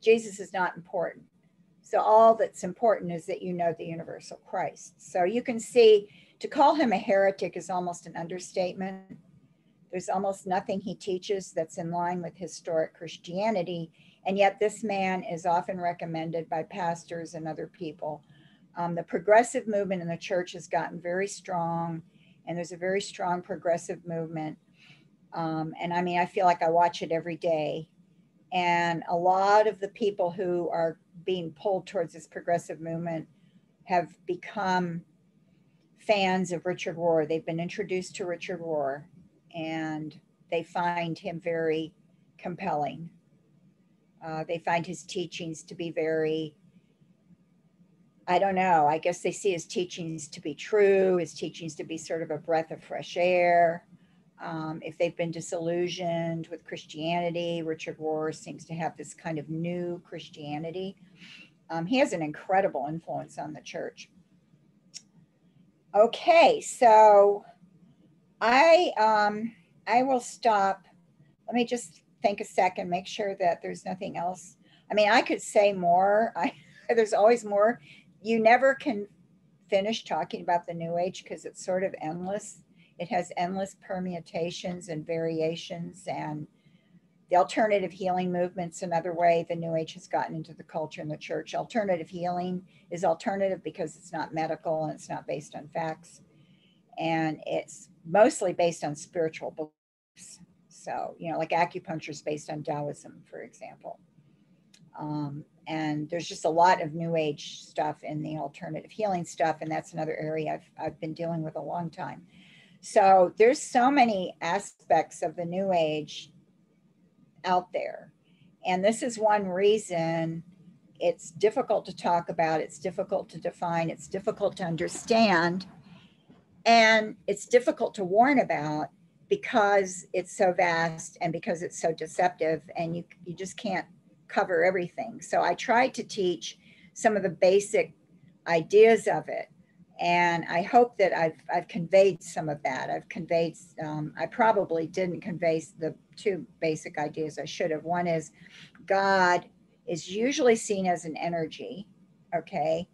Jesus is not important. So all that's important is that you know the universal Christ. So you can see to call him a heretic is almost an understatement. There's almost nothing he teaches that's in line with historic Christianity. And yet, this man is often recommended by pastors and other people. Um, the progressive movement in the church has gotten very strong, and there's a very strong progressive movement. Um, and I mean, I feel like I watch it every day. And a lot of the people who are being pulled towards this progressive movement have become fans of Richard Rohr. They've been introduced to Richard Rohr and they find him very compelling. Uh, they find his teachings to be very, I don't know, I guess they see his teachings to be true, his teachings to be sort of a breath of fresh air. Um, if they've been disillusioned with Christianity, Richard Rohr seems to have this kind of new Christianity. Um, he has an incredible influence on the church. Okay, so I um, I will stop. Let me just think a second, make sure that there's nothing else. I mean, I could say more. (laughs) I there's always more. You never can finish talking about the New Age because it's sort of endless. It has endless permutations and variations, and the alternative healing movement's another way the New Age has gotten into the culture and the church. Alternative healing is alternative because it's not medical and it's not based on facts, and it's mostly based on spiritual beliefs. So, you know, like acupuncture is based on Taoism, for example. Um, and there's just a lot of new age stuff in the alternative healing stuff, and that's another area I've, I've been dealing with a long time. So there's so many aspects of the new age out there. And this is one reason it's difficult to talk about, it's difficult to define, it's difficult to understand, and it's difficult to warn about because it's so vast and because it's so deceptive and you, you just can't cover everything. So I tried to teach some of the basic ideas of it and I hope that I've, I've conveyed some of that. I've conveyed, um, I probably didn't convey the two basic ideas I should have. One is God is usually seen as an energy, okay?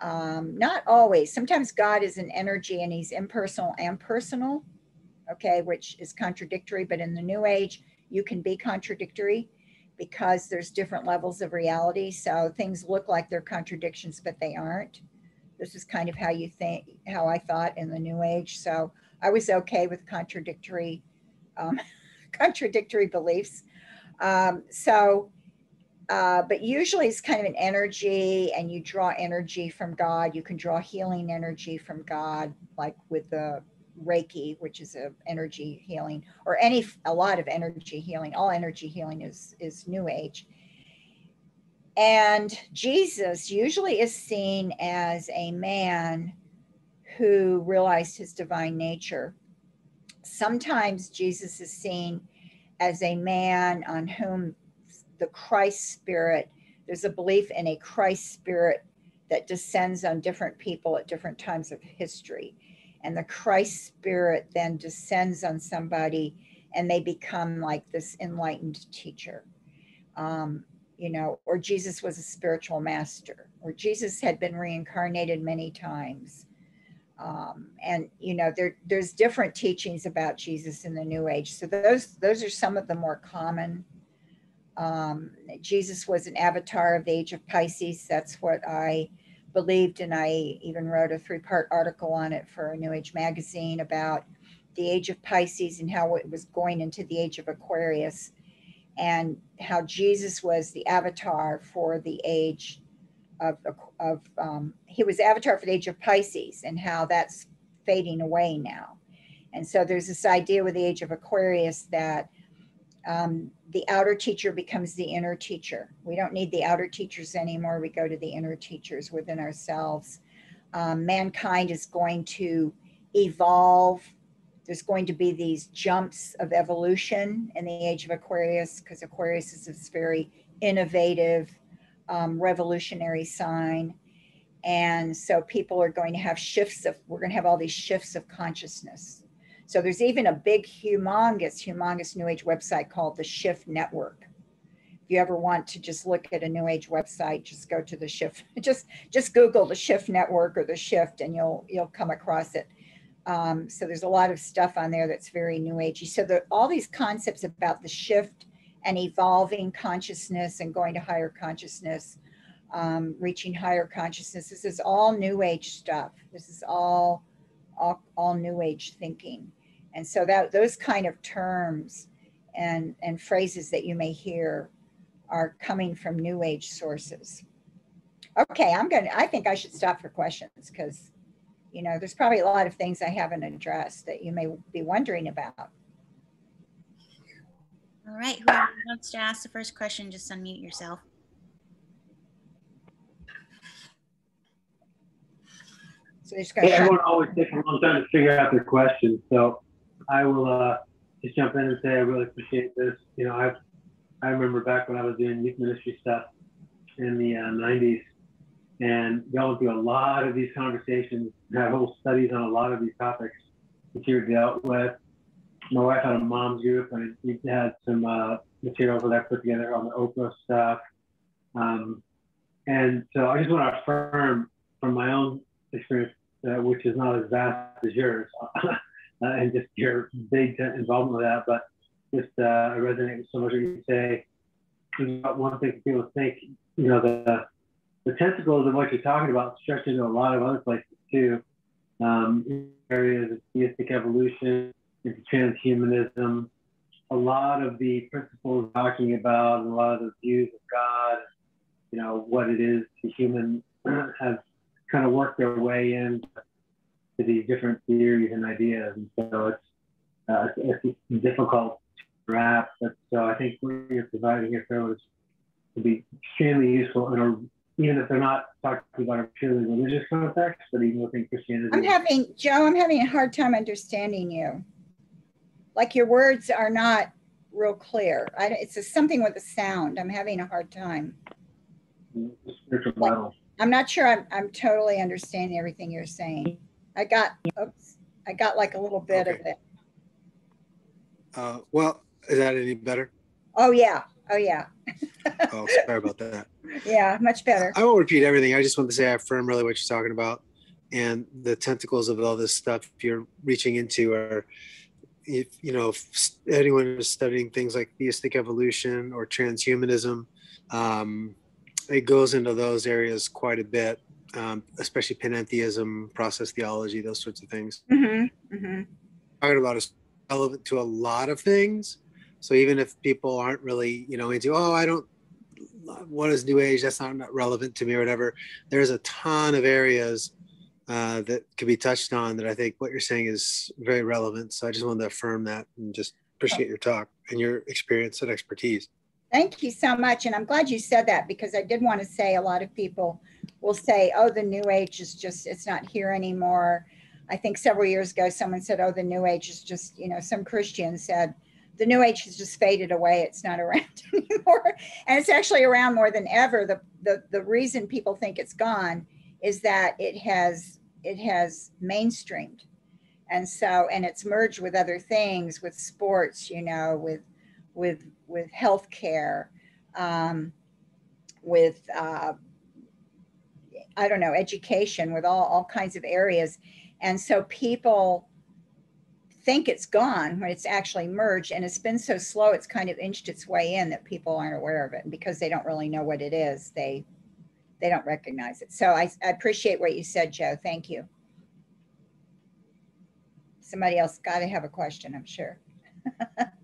Um, not always. Sometimes God is an energy and he's impersonal and personal, okay, which is contradictory. But in the New Age, you can be contradictory because there's different levels of reality. So things look like they're contradictions, but they aren't this is kind of how you think, how I thought in the new age. So I was okay with contradictory, um, (laughs) contradictory beliefs. Um, so, uh, but usually it's kind of an energy and you draw energy from God. You can draw healing energy from God, like with the Reiki, which is a energy healing or any, a lot of energy healing. All energy healing is, is new age. And Jesus usually is seen as a man who realized his divine nature. Sometimes Jesus is seen as a man on whom the Christ spirit, there's a belief in a Christ spirit that descends on different people at different times of history. And the Christ spirit then descends on somebody and they become like this enlightened teacher. Um, you know, or Jesus was a spiritual master, or Jesus had been reincarnated many times. Um, and you know, there there's different teachings about Jesus in the New Age. So those those are some of the more common. Um, Jesus was an avatar of the age of Pisces. That's what I believed, and I even wrote a three-part article on it for a New Age magazine about the age of Pisces and how it was going into the age of Aquarius and how Jesus was the avatar for the age of, of um, he was avatar for the age of Pisces and how that's fading away now. And so there's this idea with the age of Aquarius that um, the outer teacher becomes the inner teacher. We don't need the outer teachers anymore. We go to the inner teachers within ourselves. um, mankind is going to evolve. There's going to be these jumps of evolution in the age of Aquarius because Aquarius is this very innovative, um, revolutionary sign. And so people are going to have shifts of, we're going to have all these shifts of consciousness. So there's even a big, humongous, humongous New Age website called the Shift Network. If you ever want to just look at a New Age website, just go to the Shift. (laughs) Just just Google the Shift Network or the Shift, and you'll you'll come across it. Um, so there's a lot of stuff on there that's very New Agey. So all these concepts about the shift and evolving consciousness and going to higher consciousness, um, reaching higher consciousness. This is all New Age stuff. This is all all, all New Age thinking. And so that those kind of terms and, and phrases that you may hear are coming from New Age sources. Okay, I'm to, I think I should stop for questions because, you know, there's probably a lot of things I haven't addressed that you may be wondering about. All right, whoever wants to ask the first question, just unmute yourself. So just gonna Hey, everyone always takes a long time to figure out their questions, so I will uh, just jump in and say I really appreciate this. You know, I I remember back when I was doing youth ministry stuff in the uh, 90s and going through a lot of these conversations, had whole studies on a lot of these topics that you dealt with. My wife had a mom's group, and we had some uh, material that I put together on the Oprah stuff. Um, and so I just want to affirm from my own experience, uh, which is not as vast as yours, (laughs) uh, and just your big involvement with that, but just uh, resonate with so much what you say. One thing people think, you know, the the tentacles of what you're talking about stretch into a lot of other places too. Um, areas of theistic evolution, into transhumanism, a lot of the principles talking about, and a lot of the views of God, you know, what it is to human have kind of worked their way into these different theories and ideas. And so it's, uh, it's, difficult to wrap. But so I think what you're providing here, Phil, is to be extremely useful in a even if they're not talking about a purely religious context, but even within Christianity. I'm having, Joe, I'm having a hard time understanding you. Like your words are not real clear. I, it's just something with the sound. I'm having a hard time. spiritual battle. I'm not sure I'm, I'm totally understanding everything you're saying. I got, oops, I got like a little bit of it. Uh, well, is that any better? Oh, yeah. Oh, yeah. Oh, sorry about that. (laughs) Yeah, much better. I won't repeat everything. I just want to say I affirm really what you're talking about, and the tentacles of all this stuff you're reaching into are, if you know, if anyone is studying things like theistic evolution or transhumanism, um, it goes into those areas quite a bit, um, especially panentheism, process theology, those sorts of things. Mm-hmm, mm-hmm. talking about is relevant to a lot of things. So even if people aren't really, you know, into, oh, I don't, what is New Age? That's not, relevant to me or whatever. There's a ton of areas uh, that could be touched on that I think what you're saying is very relevant. So I just wanted to affirm that and just appreciate your talk and your experience and expertise. Thank you so much. And I'm glad you said that because I did want to say a lot of people will say, oh, the new age is just, it's not here anymore. I think several years ago, someone said, oh, the new age is just, you know, some Christian said, the new age has just faded away. It's not around (laughs) anymore. And it's actually around more than ever. The, the, the reason people think it's gone is that it has, it has mainstreamed. And so, and it's merged with other things, with sports, you know, with, with, with healthcare, um, with, uh, I don't know, education, with all, all kinds of areas. And so people think it's gone when it's actually merged and it's been so slow it's kind of inched its way in that people aren't aware of it and because they don't really know what it is they they don't recognize it. So i, I appreciate what you said joe. Thank you. Somebody else got to have a question i'm sure (laughs)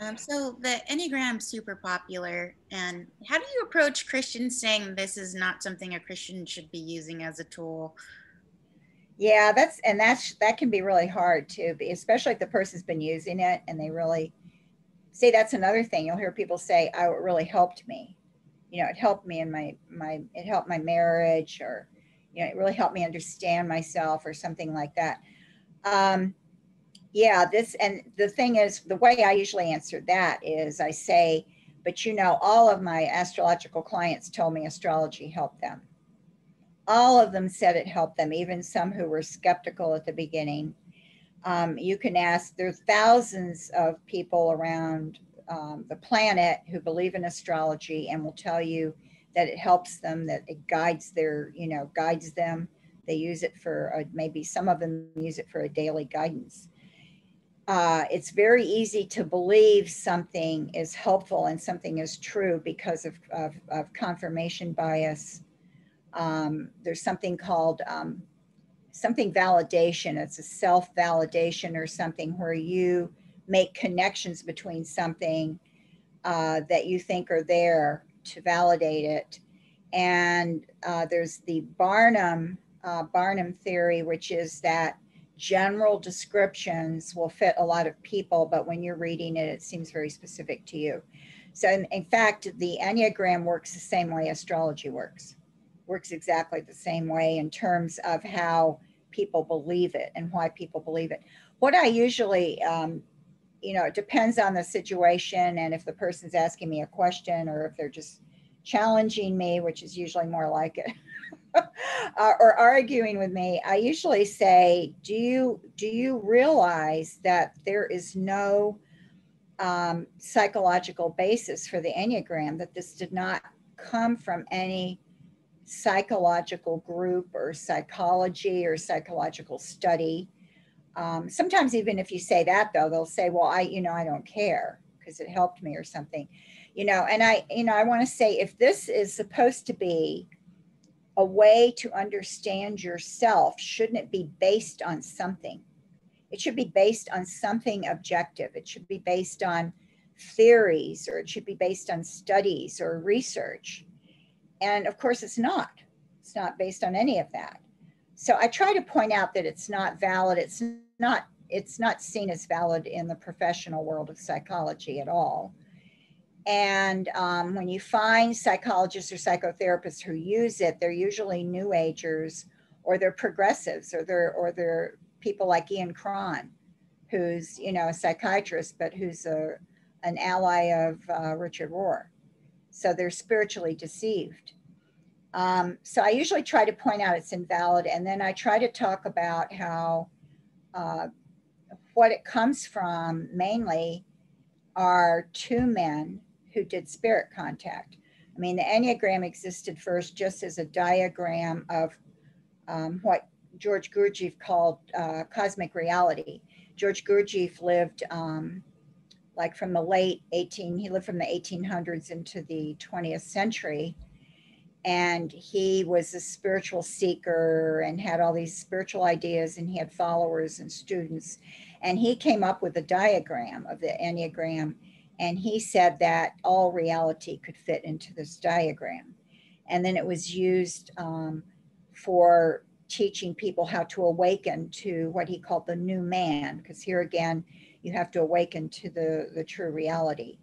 Um, so the Enneagram's super popular, and how do you approach Christians saying this is not something a Christian should be using as a tool? yeah that's and that's that can be really hard too be- especially if the person's been using it and they really say that's another thing you'll hear people say oh it really helped me you know, it helped me in my, my, it helped my marriage or, you know, it really helped me understand myself or something like that. Um, yeah, this, and the thing is, the way I usually answer that is I say, but you know, all of my astrological clients told me astrology helped them. All of them said it helped them, even some who were skeptical at the beginning. Um, you can ask, there's thousands of people around um, the planet who believe in astrology and will tell you that it helps them, that it guides their, you know, guides them. They use it for a, maybe some of them use it for a daily guidance. Uh, it's very easy to believe something is helpful and something is true because of, of, of confirmation bias. Um, there's something called um, something validation. It's a self validation or something where you make connections between something uh, that you think are there to validate it. And uh, there's the Barnum uh, Barnum theory, which is that general descriptions will fit a lot of people, but when you're reading it, it seems very specific to you. So, in, in fact, the Enneagram works the same way astrology works, works exactly the same way in terms of how people believe it and why people believe it. What I usually um, you know, it depends on the situation and if the person's asking me a question or if they're just challenging me, which is usually more like it, (laughs) or arguing with me, I usually say, "Do you do you realize that there is no um, psychological basis for the enneagram? That this did not come from any psychological group or psychology or psychological study." Um, sometimes even if you say that though, they'll say, well, I, you know, I don't care because it helped me or something, you know, and I, you know, I want to say if this is supposed to be a way to understand yourself, shouldn't it be based on something? It should be based on something objective. It should be based on theories or it should be based on studies or research. And of course, it's not. It's not based on any of that so I try to point out that it's not valid. It's not it's not seen as valid in the professional world of psychology at all. And um, when you find psychologists or psychotherapists who use it, they're usually new agers or they're progressives or they're or they're people like Ian Cron, who's you know a psychiatrist but who's a an ally of uh, Richard Rohr. So they're spiritually deceived. Um, so I usually try to point out it's invalid, and then I try to talk about how uh, what it comes from mainly are two men who did spirit contact. I mean, the Enneagram existed first just as a diagram of um, what George Gurdjieff called uh, cosmic reality. George Gurdjieff lived um, like from the late 18, he lived from the 1800s into the 20th century and he was a spiritual seeker and had all these spiritual ideas and he had followers and students and he came up with a diagram of the enneagram and he said that all reality could fit into this diagram and then it was used um, for teaching people how to awaken to what he called the new man because here again you have to awaken to the the true reality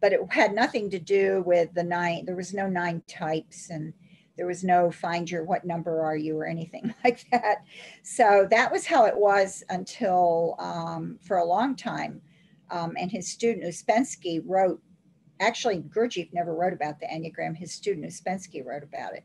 but it had nothing to do with the nine. There was no nine types and there was no find your what number are you or anything (laughs) like that. So that was how it was until um, for a long time. Um, and his student Uspensky wrote, actually Gurdjieff never wrote about the Enneagram. His student Uspensky wrote about it.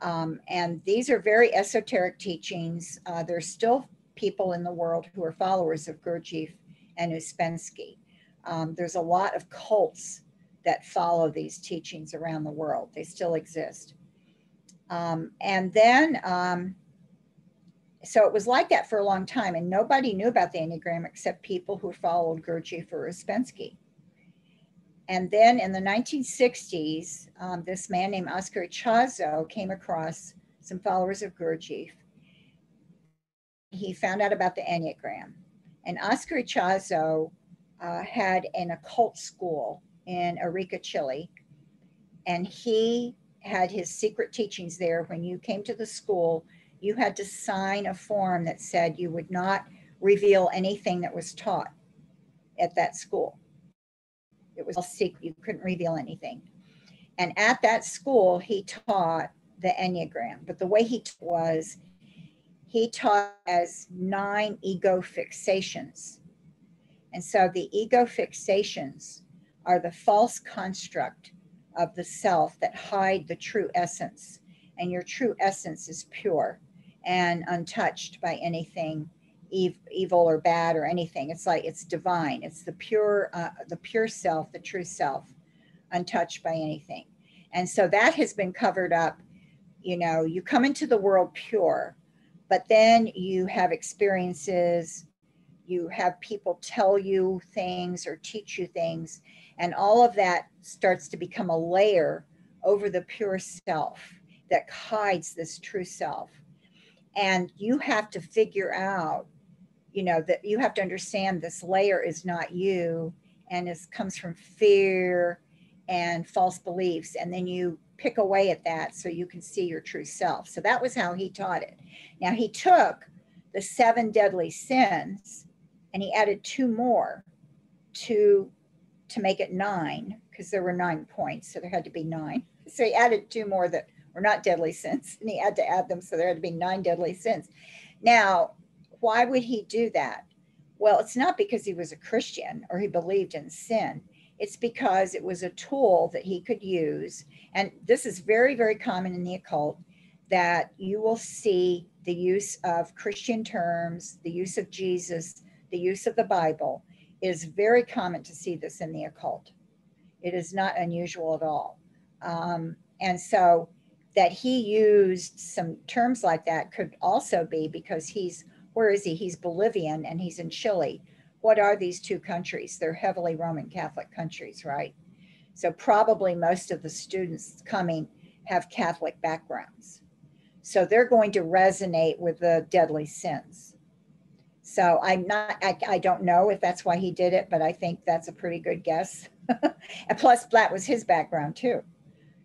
Um, and these are very esoteric teachings. Uh, there's still people in the world who are followers of Gurdjieff and Uspensky. Um, there's a lot of cults that follow these teachings around the world. They still exist. Um, and then, um, so it was like that for a long time, and nobody knew about the Enneagram except people who followed Gurdjieff or Ouspensky. And then in the 1960s, um, this man named Oscar Ichazo came across some followers of Gurdjieff. He found out about the Enneagram. And Oscar Ichazo uh, had an occult school in Arica, Chile. And he had his secret teachings there. When you came to the school, you had to sign a form that said you would not reveal anything that was taught at that school. It was all secret, you couldn't reveal anything. And at that school, he taught the Enneagram, but the way he was, he taught as nine ego fixations. And so the ego fixations are the false construct of the self that hide the true essence. And your true essence is pure and untouched by anything ev- evil or bad or anything. It's like it's divine. It's the pure, uh, the pure self, the true self, untouched by anything. And so that has been covered up. You know, you come into the world pure, but then you have experiences. You have people tell you things or teach you things, and all of that starts to become a layer over the pure self that hides this true self. And you have to figure out you know that you have to understand this layer is not you and it comes from fear and false beliefs and then you pick away at that so you can see your true self. So that was how he taught it. Now he took the seven deadly sins and he added two more to to make it nine because there were nine points so there had to be nine. So he added two more that were not deadly sins and he had to add them so there had to be nine deadly sins now why would he do that? Well, it's not because he was a Christian or he believed in sin. It's because it was a tool that he could use. And this is very, very common in the occult that you will see the use of Christian terms, the use of Jesus, the use of the Bible. It is very common to see this in the occult. It is not unusual at all. Um, and so that he used some terms like that could also be because he's where is he? He's Bolivian and he's in Chile. What are these two countries? They're heavily Roman Catholic countries, right? So probably most of the students coming have Catholic backgrounds. So they're going to resonate with the deadly sins. So I'm not, I, I don't know if that's why he did it, but I think that's a pretty good guess. (laughs) and plus that was his background too.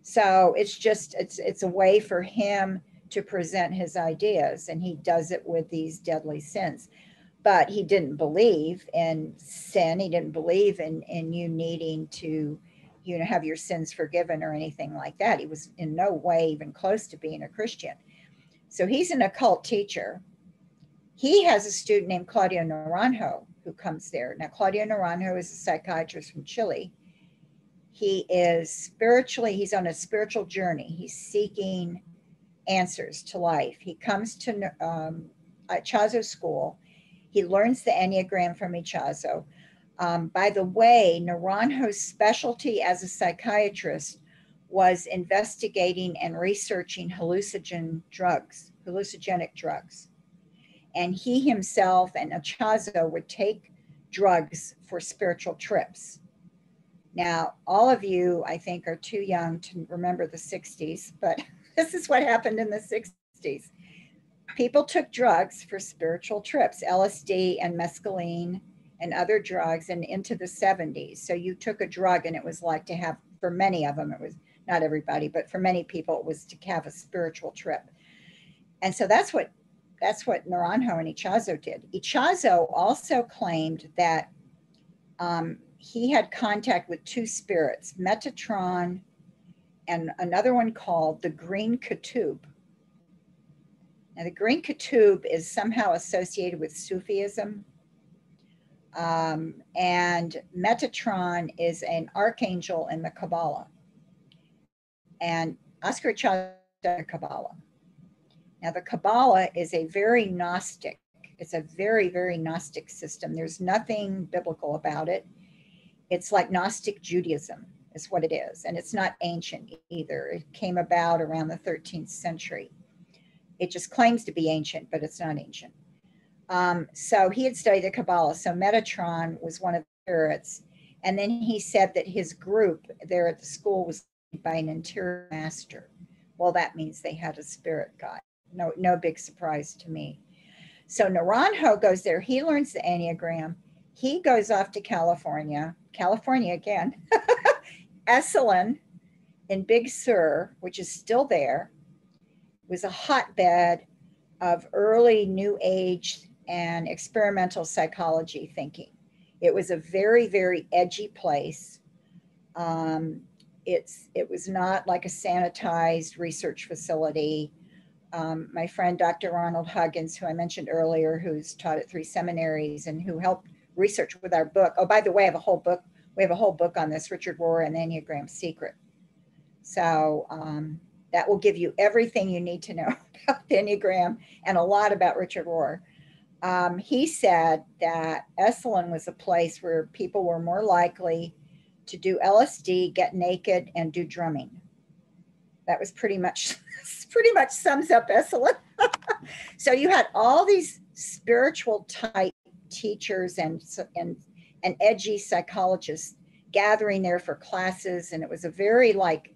So it's just, it's, it's a way for him to present his ideas, and he does it with these deadly sins. But he didn't believe in sin. He didn't believe in in you needing to, you know, have your sins forgiven or anything like that. He was in no way even close to being a Christian. So he's an occult teacher. He has a student named Claudio Naranjo who comes there. Now, Claudio Naranjo is a psychiatrist from Chile. He is spiritually, he's on a spiritual journey. He's seeking answers to life. He comes to um, Ichazo School. He learns the Enneagram from Ichazo. Um, by the way, Naranjo's specialty as a psychiatrist was investigating and researching hallucinogen drugs, hallucinogenic drugs. And he himself and Ichazo would take drugs for spiritual trips. Now, all of you, I think, are too young to remember the 60s, but (laughs) this is what happened in the 60s. People took drugs for spiritual trips, LSD and mescaline and other drugs, and into the 70s. So you took a drug, and it was like to have, for many of them, it was not everybody, but for many people, it was to have a spiritual trip. And so that's what that's what Naranjo and Ichazo did. Ichazo also claimed that um, he had contact with two spirits, Metatron and another one called the Green Qutb. Now, the Green Qutb is somehow associated with Sufism. Um, and Metatron is an archangel in the Kabbalah. And Oscar Chavez Kabbalah. Now, the Kabbalah is a very Gnostic, it's a very, very Gnostic system. There's nothing biblical about it. It's like Gnostic Judaism is what it is. And it's not ancient either. It came about around the 13th century. It just claims to be ancient, but it's not ancient. Um, so he had studied the Kabbalah. So Metatron was one of the spirits. And then he said that his group there at the school was by an interior master. Well, that means they had a spirit guide. No, no big surprise to me. So Naranjo goes there. He learns the Enneagram. He goes off to California, California again, (laughs) Esalen in Big Sur, which is still there, was a hotbed of early New Age and experimental psychology thinking. It was a very, very edgy place. Um, it's it was not like a sanitized research facility. Um, my friend Dr. Ronald Huggins, who I mentioned earlier, who's taught at three seminaries and who helped research with our book. Oh, by the way, I have a whole book. We have a whole book on this, Richard Rohr and the Enneagram Secret. So um, that will give you everything you need to know (laughs) about the Enneagram and a lot about Richard Rohr. Um, he said that Esalen was a place where people were more likely to do LSD, get naked, and do drumming. That was pretty much (laughs) pretty much sums up Esalen. (laughs) so you had all these spiritual type teachers and and and edgy psychologists gathering there for classes, and it was a very like,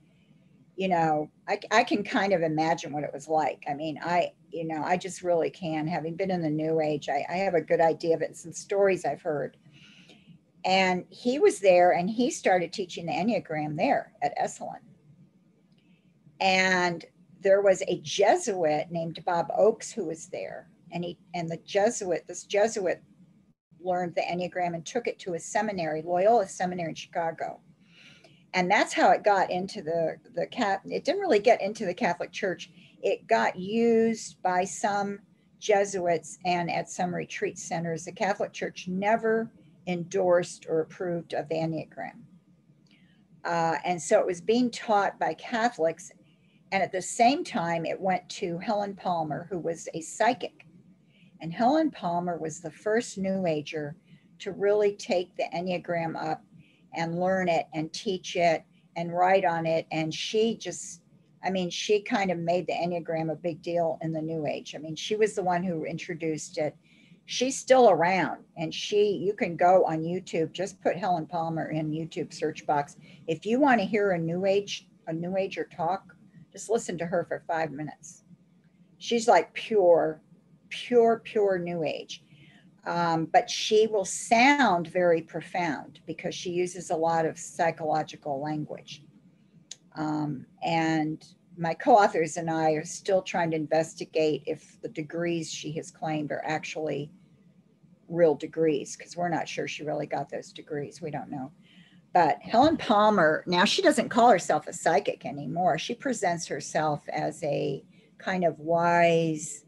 you know, I, I can kind of imagine what it was like. I mean, I you know, I just really can. Having been in the New Age, I, I have a good idea of it. Some stories I've heard and he was there and he started teaching the Enneagram there at Esalen. And there was a Jesuit named Bob Ochs who was there. And he and the Jesuit, this Jesuit learned the Enneagram and took it to a seminary, Loyola Seminary in Chicago. And that's how it got into the the cat. It didn't really get into the Catholic Church. It got used by some Jesuits and at some retreat centers. The Catholic Church never endorsed or approved of the Enneagram. Uh, and so it was being taught by Catholics. And at the same time, it went to Helen Palmer, who was a psychic. And Helen Palmer was the first New Ager to really take the Enneagram up and learn it and teach it and write on it. And she just, I mean, she kind of made the Enneagram a big deal in the New Age. I mean, she was the one who introduced it she's still around and she you can go on youtube just put helen palmer in youtube search box if you want to hear a new age a new ager talk just listen to her for five minutes she's like pure pure pure new age um, but she will sound very profound because she uses a lot of psychological language um, and my co-authors and I are still trying to investigate if the degrees she has claimed are actually real degrees because we're not sure she really got those degrees. We don't know. But Helen Palmer, now she doesn't call herself a psychic anymore. She presents herself as a kind of wise,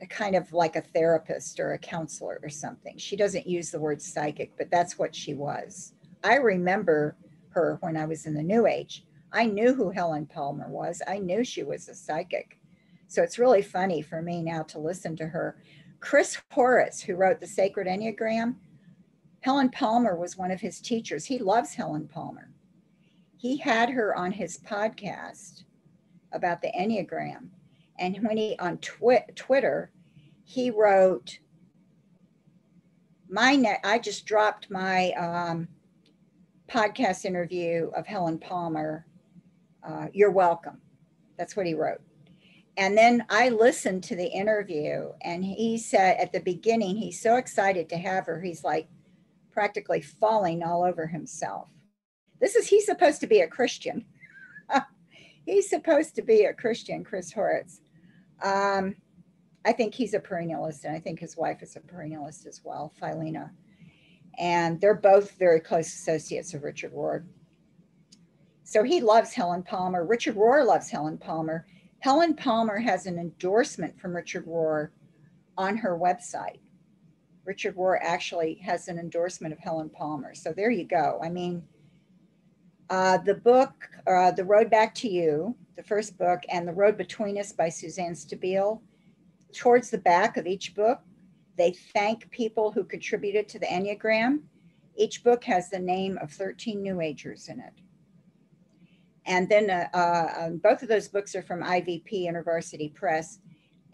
a kind of like a therapist or a counselor or something. She doesn't use the word psychic, but that's what she was. I remember her when I was in the New Age. I knew who Helen Palmer was. I knew she was a psychic. So it's really funny for me now to listen to her. Chris Heuertz, who wrote The Sacred Enneagram, Helen Palmer was one of his teachers. He loves Helen Palmer. He had her on his podcast about the Enneagram. And when he on twi- Twitter, he wrote, my ne- I just dropped my um, podcast interview of Helen Palmer. Uh, you're welcome. That's what he wrote. And then I listened to the interview, and he said at the beginning, he's so excited to have her. He's like practically falling all over himself. This is, he's supposed to be a Christian. (laughs) he's supposed to be a Christian, Chris Heuertz. Um, I think he's a perennialist, and I think his wife is a perennialist as well, Phileena. And they're both very close associates of Richard Rohr. So he loves Helen Palmer. Richard Rohr loves Helen Palmer Helen Palmer has an endorsement from Richard Rohr on her website. Richard Rohr actually has an endorsement of Helen Palmer. So there you go. I mean, uh, the book, uh, The Road Back to You, the first book, and The Road Between Us by Suzanne Stabile, towards the back of each book, they thank people who contributed to the Enneagram. Each book has the name of 13 New Agers in it. And then uh, uh, um, both of those books are from IVP, InterVarsity Press.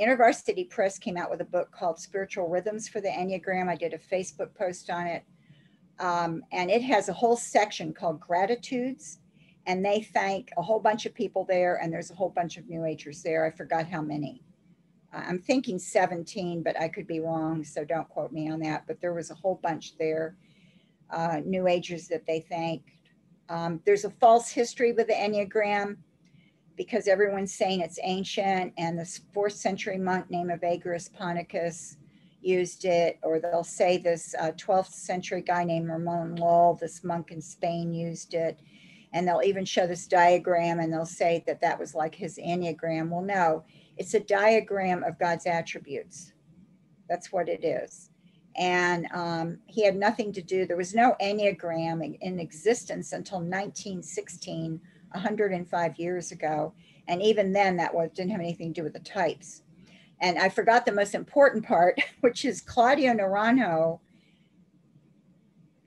InterVarsity Press came out with a book called Spiritual Rhythms for the Enneagram. I did a Facebook post on it. Um, and it has a whole section called Gratitudes. And they thank a whole bunch of people there. And there's a whole bunch of New Agers there. I forgot how many. Uh, I'm thinking 17, but I could be wrong. So don't quote me on that. But there was a whole bunch there, uh, New Agers that they thank um, there's a false history with the Enneagram because everyone's saying it's ancient and this fourth century monk named Evagrius Ponticus used it, or they'll say this uh, 12th century guy named Ramon Lull, this monk in Spain, used it. And they'll even show this diagram and they'll say that that was like his Enneagram. Well, no, it's a diagram of God's attributes. That's what it is. And um, he had nothing to do, there was no Enneagram in, existence until 1916, 105 years ago. And even then, that was, didn't have anything to do with the types. And I forgot the most important part, (laughs) which is Claudio Naranjo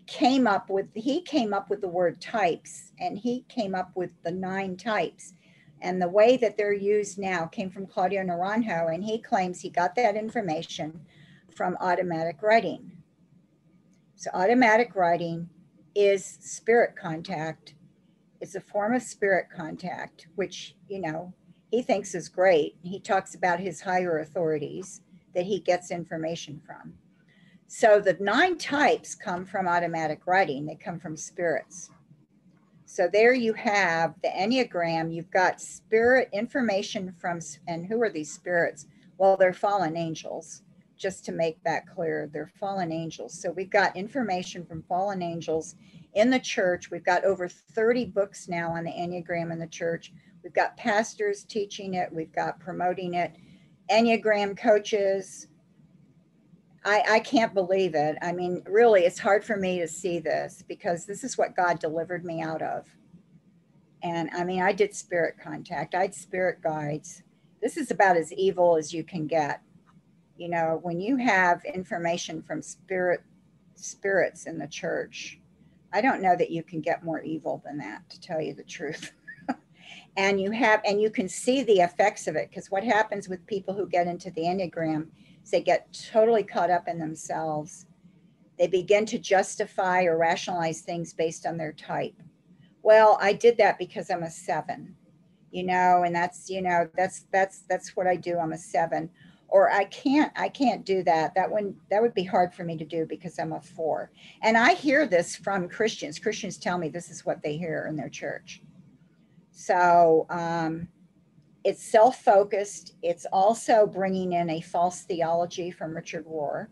came up with, he came up with the word types and he came up with the nine types. And the way that they're used now came from Claudio Naranjo, and he claims he got that information from automatic writing. So, automatic writing is spirit contact. It's a form of spirit contact, which, you know, he thinks is great. He talks about his higher authorities that he gets information from. So, the nine types come from automatic writing, they come from spirits. So there you have the Enneagram. You've got spirit information from, and who are these spirits? Well, they're fallen angels, just to make that clear. They're fallen angels. So we've got information from fallen angels in the church. We've got over 30 books now on the Enneagram in the church. We've got pastors teaching it, we've got promoting it, Enneagram coaches. I, I can't believe it. I mean, really, it's hard for me to see this because this is what God delivered me out of. And I mean, I did spirit contact, I had spirit guides. This is about as evil as you can get. You know, when you have information from spirit spirits in the church, I don't know that you can get more evil than that, to tell you the truth. (laughs) and you have, and you can see the effects of it because what happens with people who get into the Enneagram is they get totally caught up in themselves. They begin to justify or rationalize things based on their type. Well, I did that because I'm a seven, you know, and that's, you know, that's, that's, that's what I do. I'm a seven or I can't, I can't do that. That would, that would be hard for me to do because I'm a four. And I hear this from Christians. Christians tell me this is what they hear in their church. So, um, it's self-focused. It's also bringing in a false theology from Richard Rohr.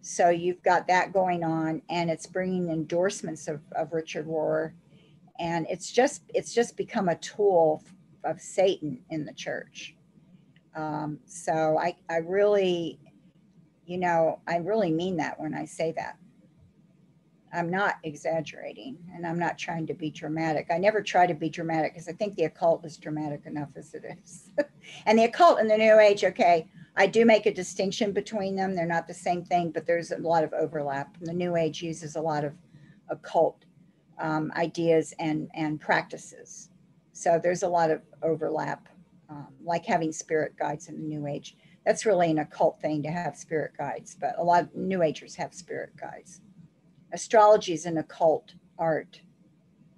So you've got that going on, and it's bringing endorsements of, of Richard Rohr, and it's just it's just become a tool of Satan in the church. Um, so I I really, you know, I really mean that when I say that. I'm not exaggerating and I'm not trying to be dramatic. I never try to be dramatic because I think the occult is dramatic enough as it is. (laughs) and the occult and the New Age, okay, I do make a distinction between them. They're not the same thing, but there's a lot of overlap. And the New Age uses a lot of occult um, ideas and, and practices. So there's a lot of overlap, um, like having spirit guides in the New Age. That's really an occult thing to have spirit guides, but a lot of New Agers have spirit guides astrology is an occult art,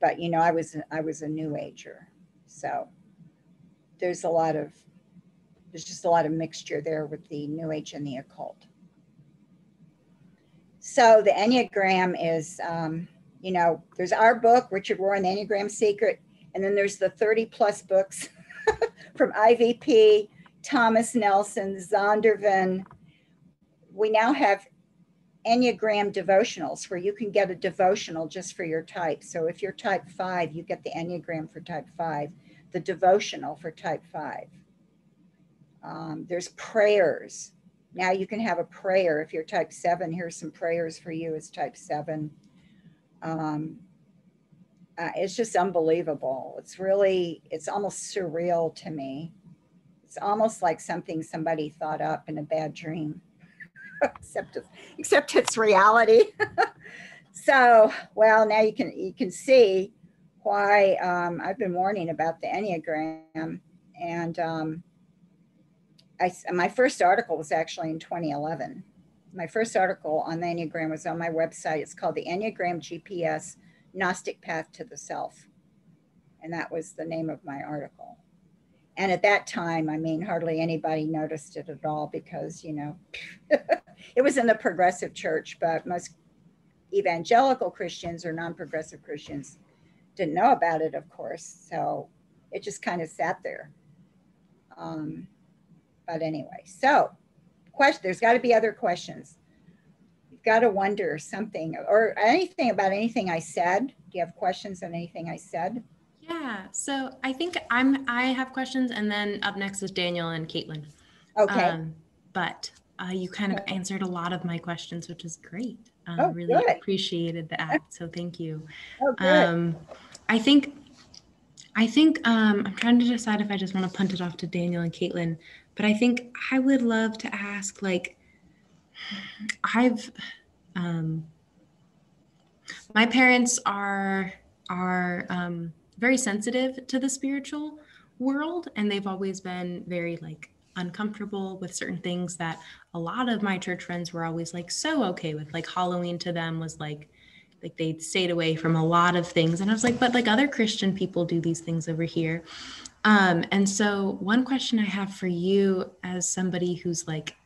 but you know, I was I was a new ager, so there's a lot of there's just a lot of mixture there with the new age and the occult. So the Enneagram is, um, you know, there's our book, Richard Rohr and, the Enneagram Secret, and then there's the 30 plus books (laughs) from IVP, Thomas Nelson, Zondervan. We now have Enneagram devotionals where you can get a devotional just for your type. So if you're type five, you get the Enneagram for type five, the devotional for type five. Um, there's prayers. Now you can have a prayer. If you're type seven, here's some prayers for you as type seven. Um, uh, it's just unbelievable. It's really, it's almost surreal to me. It's almost like something somebody thought up in a bad dream. Except except it's reality. (laughs) so, well, now you can you can see why um, I've been warning about the Enneagram, and um, I my first article was actually in 2011. My first article on the Enneagram was on my website. It's called the Enneagram GPS Gnostic Path to the Self, and that was the name of my article and at that time, I mean, hardly anybody noticed it at all because, you know, (laughs) it was in the progressive church, but most evangelical Christians or non progressive Christians didn't know about it, of course. So it just kind of sat there. Um, but anyway, so question. There's got to be other questions. You've got to wonder something or anything about anything I said. Do you have questions on anything I said? Yeah. So I think I'm. I have questions, and then up next is Daniel and Caitlin. Okay. Um, but uh, you kind of answered a lot of my questions, which is great. Um, Oh, really good. appreciated that. So thank you. oh, good. Um, I think, I think um, I'm trying to decide if I just want to punt it off to Daniel and Caitlin, but I think I would love to ask, like, I've, um, my parents are are um, very sensitive to the spiritual world, and they've always been very like uncomfortable with certain things that a lot of my church friends were always like so okay with. Like Halloween to them was like like they stayed away from a lot of things and i was like but like other christian people do these things over here um and so one question i have for you as somebody who's like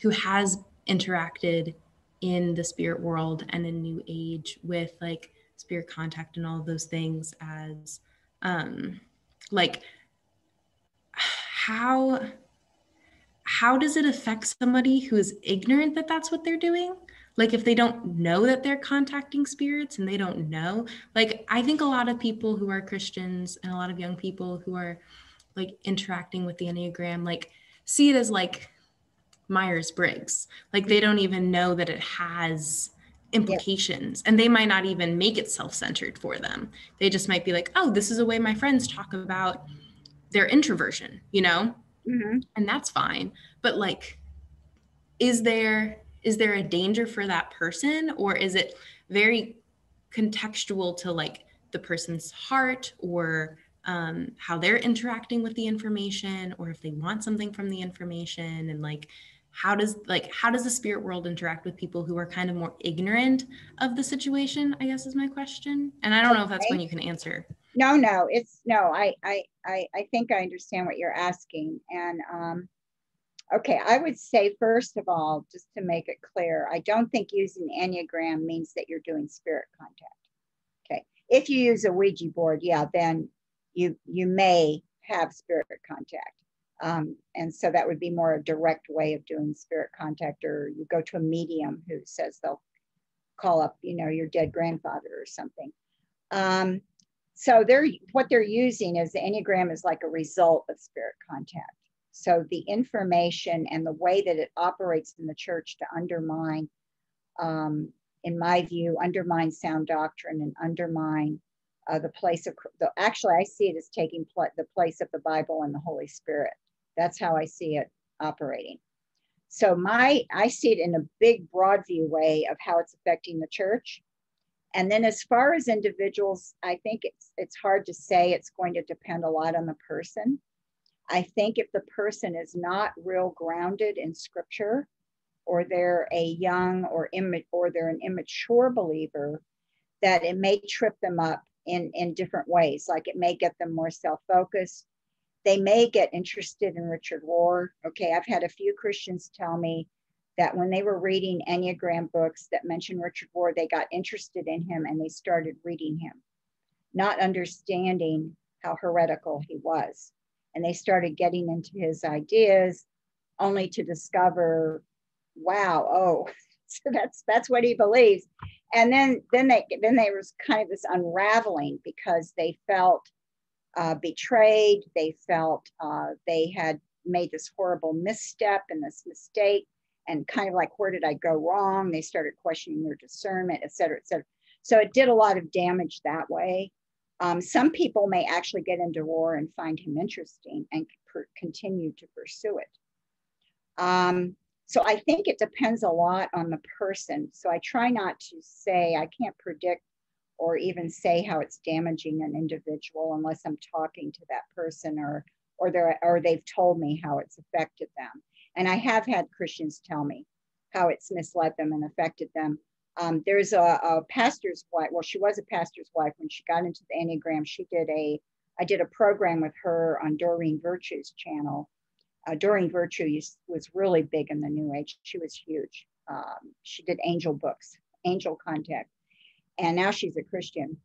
who has interacted in the spirit world and in new age with like spirit contact and all of those things as um like how how does it affect somebody who is ignorant that that's what they're doing? Like if they don't know that they're contacting spirits and they don't know like i think a lot of people who are christians and a lot of young people who are like interacting with the enneagram like see it as like myers-briggs. Like they don't even know that it has implications and they might not even make it self-centered for them. They just might be like oh this is a way my friends talk about their introversion you know? Mhm. and that's fine but like is there is there a danger for that person or is it very contextual to like the person's heart or um, how they're interacting with the information or if they want something from the information and like how does like how does the spirit world interact with people who are kind of more ignorant of the situation i guess is my question and i don't know if that's Okay. one you can answer No, no, it's no, I, I, I, I think I understand what you're asking. And, um, okay, I would say, first of all, just to make it clear, I don't think using Enneagram means that you're doing spirit contact. Okay. If you use a Ouija board, yeah, then you, you may have spirit contact. Um, and so that would be more a direct way of doing spirit contact, or you go to a medium who says they'll call up, you know, your dead grandfather or something. Um, so they're what they're using is the enneagram is like a result of spirit contact so the information and the way that it operates in the church to undermine um, in my view undermine sound doctrine and undermine uh, the place of the actually i see it as taking pl- the place of the bible and the holy spirit that's how i see it operating so my i see it in a big broad view way of how it's affecting the church and then as far as individuals, I think it's it's hard to say. It's going to depend a lot on the person. I think if the person is not real grounded in scripture, or they're a young or imma- or they're an immature believer, that it may trip them up in in different ways. Like it may get them more self-focused. They may get interested in Richard Rohr. Okay, I've had a few Christians tell me that when they were reading Enneagram books that mention Richard Rohr, they got interested in him and they started reading him, not understanding how heretical he was. And they started getting into his ideas only to discover, wow, oh, (laughs) so that's that's what he believes. And then then they then there was kind of this unraveling because they felt uh, betrayed. They felt uh, they had made this horrible misstep and this mistake and kind of like, where did I go wrong? They started questioning their discernment, et cetera, et cetera. So it did a lot of damage that way. Um, some people may actually get into Rohr and find him interesting and continue to pursue it. Um, so I think it depends a lot on the person. So I try not to say, I can't predict or even say how it's damaging an individual unless I'm talking to that person or or they're or they've told me how it's affected them. And I have had Christians tell me how it's misled them and affected them. Um, there's a, a pastor's wife. Well, she was a pastor's wife when she got into the Enneagram. She did a, I did a program with her on Doreen Virtue's channel. Uh, Doreen Virtue was really big in the New Age. She was huge. Um, she did angel books, angel contact, and now she's a Christian.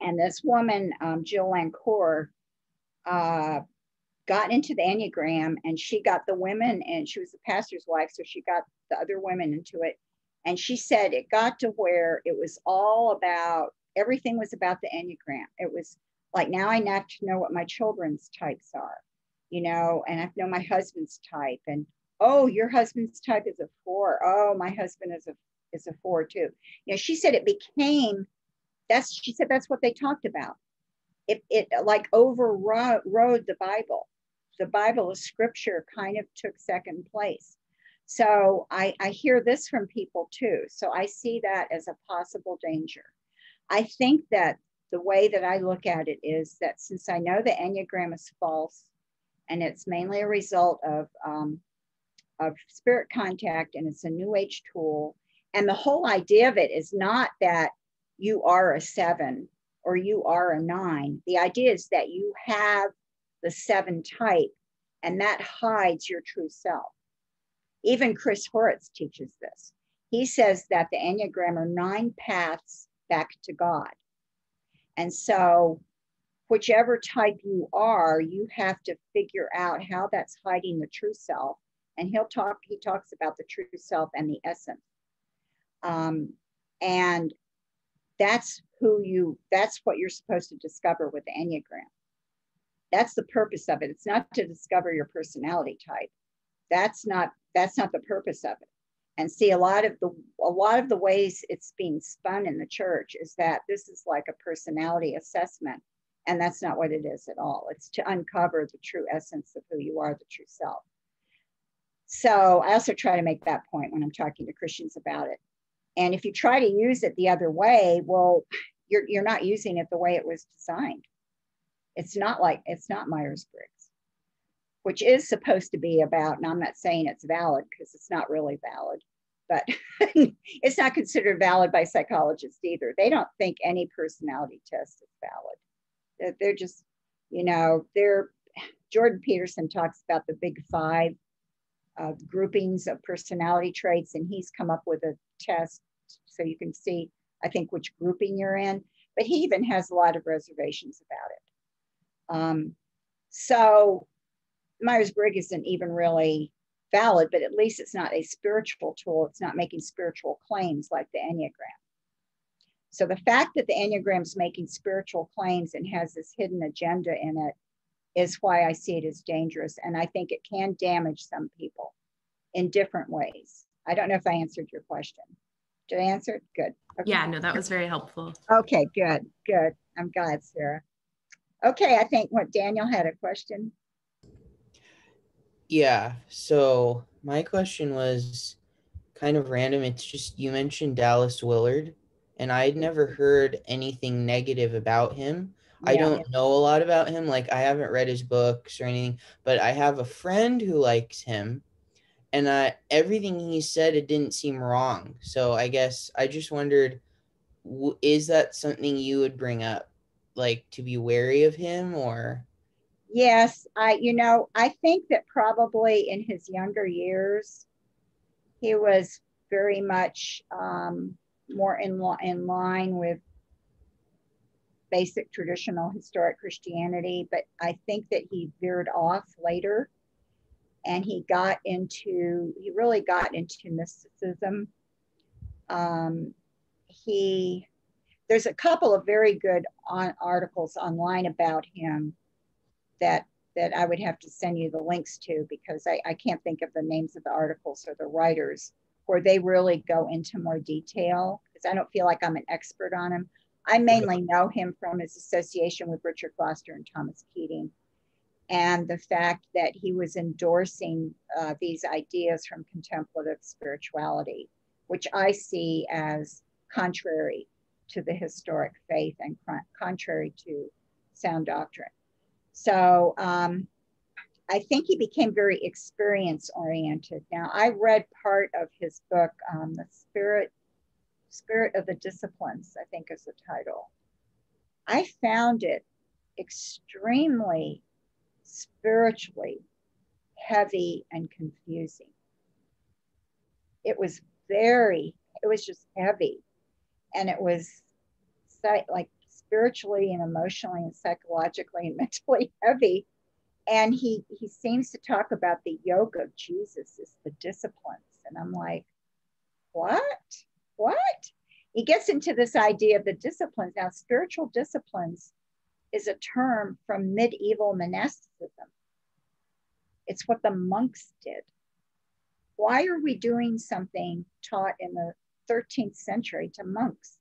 And this woman, um, Jill Lancour, uh, got into the Enneagram and she got the women, and she was the pastor's wife. So she got the other women into it. And she said it got to where it was all about everything was about the Enneagram. It was like now I have to know what my children's types are, you know, and I know my husband's type. And oh, your husband's type is a four. Oh, my husband is a is a four too. You know, she said it became that's she said that's what they talked about. It it like overrode the Bible. The Bible, the scripture, kind of took second place. So I, I hear this from people too. So I see that as a possible danger. I think that the way that I look at it is that since I know the Enneagram is false and it's mainly a result of, um, of spirit contact and it's a new age tool, and the whole idea of it is not that you are a seven or you are a nine. The idea is that you have the seven type and that hides your true self. Even Chris Heuertz teaches this. He says that the Enneagram are nine paths back to God. And so, whichever type you are, you have to figure out how that's hiding the true self. And he'll talk, he talks about the true self and the essence. Um, and that's who you, that's what you're supposed to discover with the Enneagram. That's the purpose of it. It's not to discover your personality type. That's not, that's not the purpose of it and see a lot of the a lot of the ways it's being spun in the church is that this is like a personality assessment and that's not what it is at all it's to uncover the true essence of who you are the true self so i also try to make that point when i'm talking to christians about it and if you try to use it the other way well you're, you're not using it the way it was designed it's not like it's not myers-briggs which is supposed to be about, and I'm not saying it's valid because it's not really valid, but (laughs) it's not considered valid by psychologists either. They don't think any personality test is valid. They're just, you know, they're, Jordan Peterson talks about the big five uh, groupings of personality traits, and he's come up with a test so you can see, I think, which grouping you're in. But he even has a lot of reservations about it. Um, so Myers Briggs isn't even really valid, but at least it's not a spiritual tool. It's not making spiritual claims like the Enneagram. So the fact that the Enneagram is making spiritual claims and has this hidden agenda in it is why I see it as dangerous. And I think it can damage some people in different ways. I don't know if I answered your question. Did I answer it? Good. Okay. Yeah, no, that was very helpful. Okay, good, good. I'm glad, Sarah. Okay, I think what Daniel had a question. Yeah. So my question was kind of random. It's just you mentioned Dallas Willard, and I'd never heard anything negative about him. Yeah. I don't know a lot about him. Like I haven't read his books or anything, but I have a friend who likes him, and uh, everything he said it didn't seem wrong. So I guess I just wondered, is that something you would bring up, like to be wary of him, or? Yes, I you know, I think that probably in his younger years, he was very much um, more in, lo- in line with basic traditional historic Christianity, but I think that he veered off later and he got into, he really got into mysticism. Um, he, there's a couple of very good on, articles online about him that that I would have to send you the links to because I, I can't think of the names of the articles or the writers where they really go into more detail because I don't feel like I'm an expert on him. I mainly know him from his association with Richard Foster and Thomas Keating and the fact that he was endorsing uh, these ideas from contemplative spirituality, which I see as contrary to the historic faith and contrary to sound doctrine. So um, I think he became very experience oriented. Now I read part of his book, um, The Spirit, Spirit of the Disciplines, I think is the title. I found it extremely spiritually heavy and confusing. It was very, it was just heavy. And it was like spiritually and emotionally and psychologically and (laughs) mentally heavy. and he he seems to talk about the yoke of Jesus is the disciplines. And I'm like, what? What? He gets into this idea of the disciplines. Now, spiritual disciplines is a term from medieval monasticism. It's what the monks did. Why are we doing something taught in the 13th century to monks?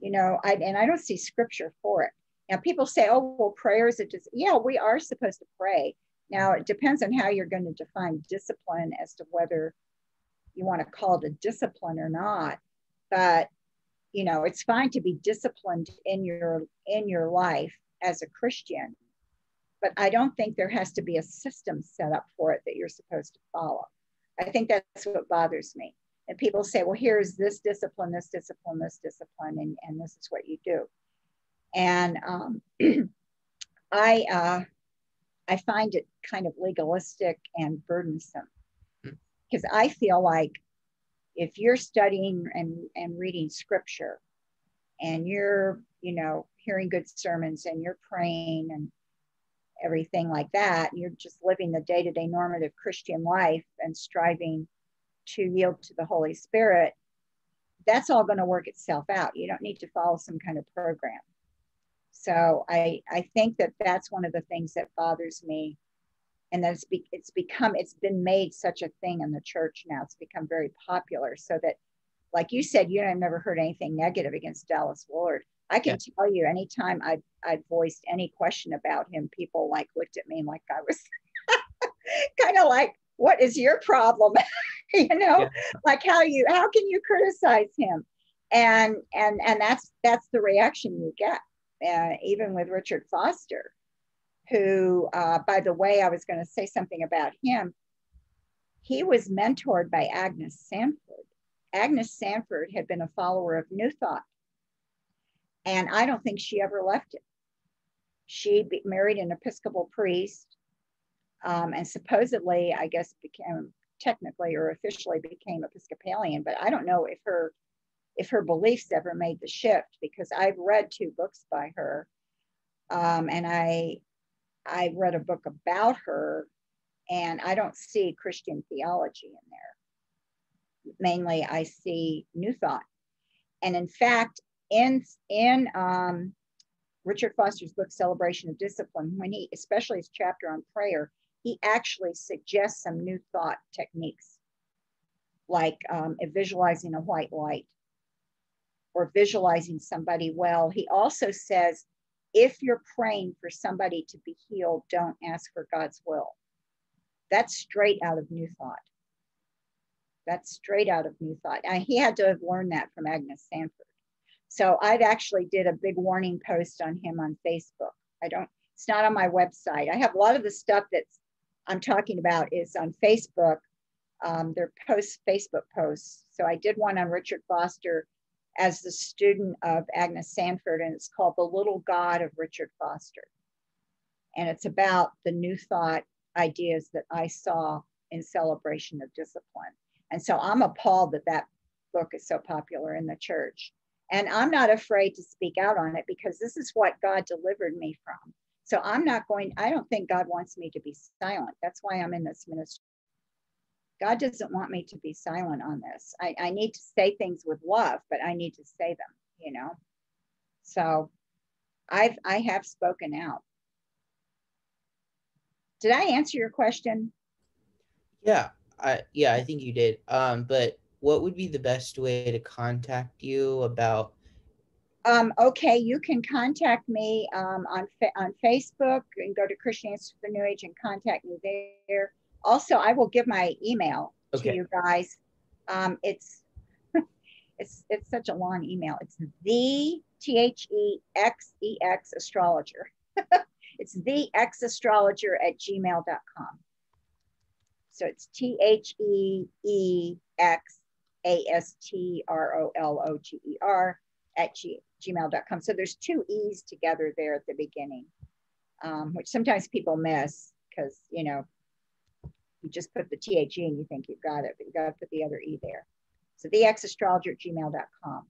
You know, I, and I don't see scripture for it. Now, people say, oh, well, prayers, it just, yeah, we are supposed to pray. Now, it depends on how you're going to define discipline as to whether you want to call it a discipline or not. But, you know, it's fine to be disciplined in your in your life as a Christian. But I don't think there has to be a system set up for it that you're supposed to follow. I think that's what bothers me. And people say, well, here's this discipline, this discipline, this discipline, and, and this is what you do. And um, (clears throat) I, uh, I find it kind of legalistic and burdensome because hmm. I feel like if you're studying and, and reading scripture and you're, you know, hearing good sermons and you're praying and everything like that, you're just living the day to day normative Christian life and striving to yield to the Holy Spirit, that's all going to work itself out. You don't need to follow some kind of program. So I, I think that that's one of the things that bothers me. And that it's, be, it's become, it's been made such a thing in the church now. It's become very popular. So that, like you said, you know, I've never heard anything negative against Dallas Willard. I can yeah. tell you anytime I I voiced any question about him, people like looked at me like I was (laughs) kind of like, what is your problem? (laughs) you know, yeah. like how you how can you criticize him? And and and that's that's the reaction you get, uh, even with Richard Foster, who, uh, by the way, I was going to say something about him. He was mentored by Agnes Sanford. Agnes Sanford had been a follower of New Thought and I don't think she ever left it. She married an Episcopal priest um, and supposedly, I guess, became technically or officially became Episcopalian, but I don't know if her if her beliefs ever made the shift because I've read two books by her, um, and I I read a book about her, and I don't see Christian theology in there. Mainly, I see New Thought, and in fact, in in um, Richard Foster's book Celebration of Discipline, when he, especially his chapter on prayer, he actually suggests some new thought techniques, like um, visualizing a white light or visualizing somebody well. He also says, if you're praying for somebody to be healed, don't ask for God's will. That's straight out of New Thought. That's straight out of New Thought. And he had to have learned that from Agnes Sanford. So I've actually did a big warning post on him on Facebook. I don't, it's not on my website. I have a lot of the stuff that's I'm talking about is on Facebook. Um, they're post Facebook posts. So I did one on Richard Foster as the student of Agnes Sanford, and it's called The Little God of Richard Foster. And it's about the new thought ideas that I saw in celebration of discipline. And so I'm appalled that that book is so popular in the church. And I'm not afraid to speak out on it because this is what God delivered me from. So I'm not going, I don't think God wants me to be silent. That's why I'm in this ministry. God doesn't want me to be silent on this. I, I need to say things with love, but I need to say them, you know. So I've I have spoken out. Did I answer your question? Yeah, I yeah, I think you did. Um, but what would be the best way to contact you about? Um, okay, you can contact me um, on on Facebook and go to Christian Answers for the New Age and contact me there. Also, I will give my email okay. to you guys. Um, it's (laughs) it's it's such a long email. It's the T H E X E X astrologer. (laughs) it's the X astrologer at gmail.com. So it's T H E E X a S T R O L O G E R at g- gmail.com. So there's two E's together there at the beginning, um, which sometimes people miss because, you know, you just put the T H E and you think you've got it, but you got to put the other E there. So the astrologer at gmail.com.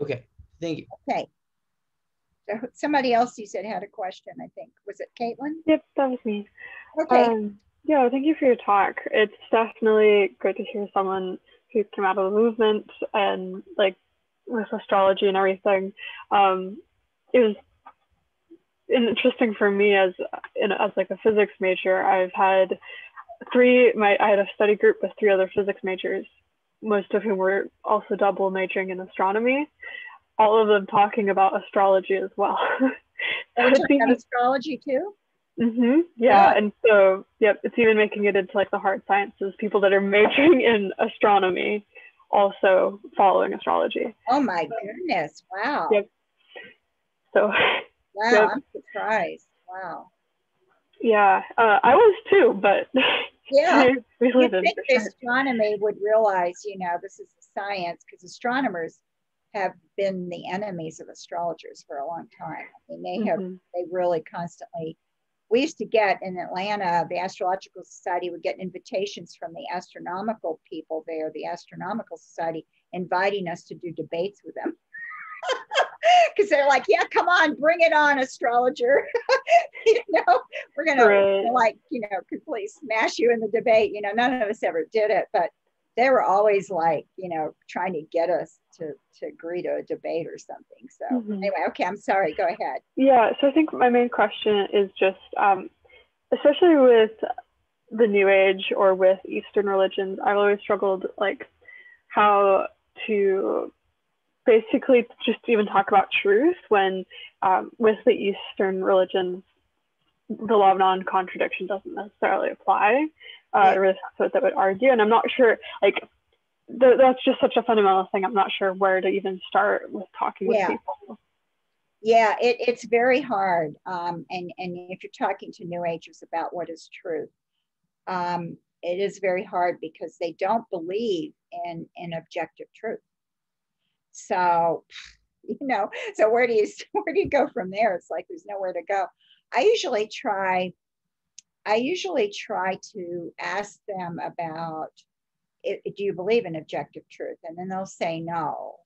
Okay. Thank you. Okay. So somebody else you said had a question, I think. Was it Caitlin? Yep, that was me. Okay. Um, yeah, thank you for your talk. It's definitely great to hear someone who came out of the movement and like with astrology and everything. Um, it was interesting for me as in, as like a physics major. I've had three. My I had a study group with three other physics majors, most of whom were also double majoring in astronomy. All of them talking about astrology as well. (laughs) So we're talking about astrology too? hmm Yeah, and so yep, it's even making it into like the hard sciences. People that are majoring in astronomy also following astrology. Oh my goodness. Wow. Yep. So (laughs) Wow, Yep. I'm surprised. Wow. yeah, uh, I was too, but (laughs) Yeah. we You think sure. astronomy would realize, you know, this is science because astronomers have been the enemies of astrologers for a long time. I mean, they have Mhm. they really constantly we used to get in atlanta the astrological society would get invitations from the astronomical people there the astronomical society inviting us to do debates with them (laughs) (laughs) because they're like yeah come on bring it on astrologer. (laughs) You know we're gonna Right. like you know completely smash you in the debate. You know none of us ever did it but they were always like you know trying to get us to to agree to a debate or something. So Mhm. anyway okay i'm sorry. Go ahead. Yeah, so I think my main question is just, um, especially with the New Age or with Eastern religions, I've always struggled like how to basically just even talk about truth when um, with the Eastern religions, the law of non-contradiction doesn't necessarily apply. Uh, Yeah. Or that's what that would argue, and I'm not sure like. Th- that's just such a fundamental thing. I'm not sure where to even start with talking with Yeah. people. Yeah, it, it's very hard. Um, and, and if you're talking to New Agers about what is truth, um, it is very hard because they don't believe in, in objective truth. So, (laughs) you know, so where do you (laughs) where do you go from there? It's like there's nowhere to go. I usually try, I usually try to ask them about, do you believe in objective truth? And then they'll say no,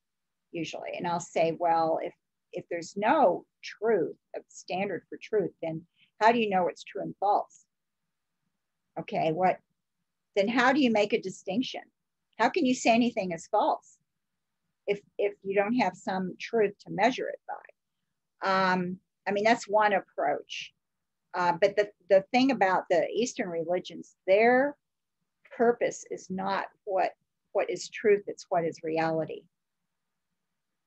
usually. And I'll say, well, if if there's no truth, a standard for truth, then how do you know it's true and false? Okay, what then how do you make a distinction? How can you say anything is false if if you don't have some truth to measure it by? Um, I mean, that's one approach. Uh, but the, the thing about the Eastern religions, their purpose is not what what is truth, it's what is reality.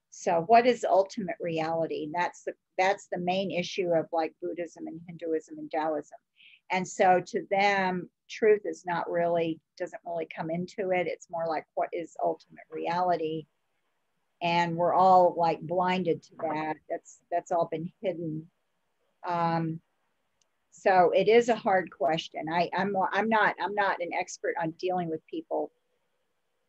So what is ultimate reality? That's the that's the main issue of like Buddhism and Hinduism and Taoism. And so to them, truth is not really doesn't really come into it. It's more like what is ultimate reality. And we're all like blinded to that. That's that's all been hidden. Um, so it is a hard question. I, I'm I'm not I'm not an expert on dealing with people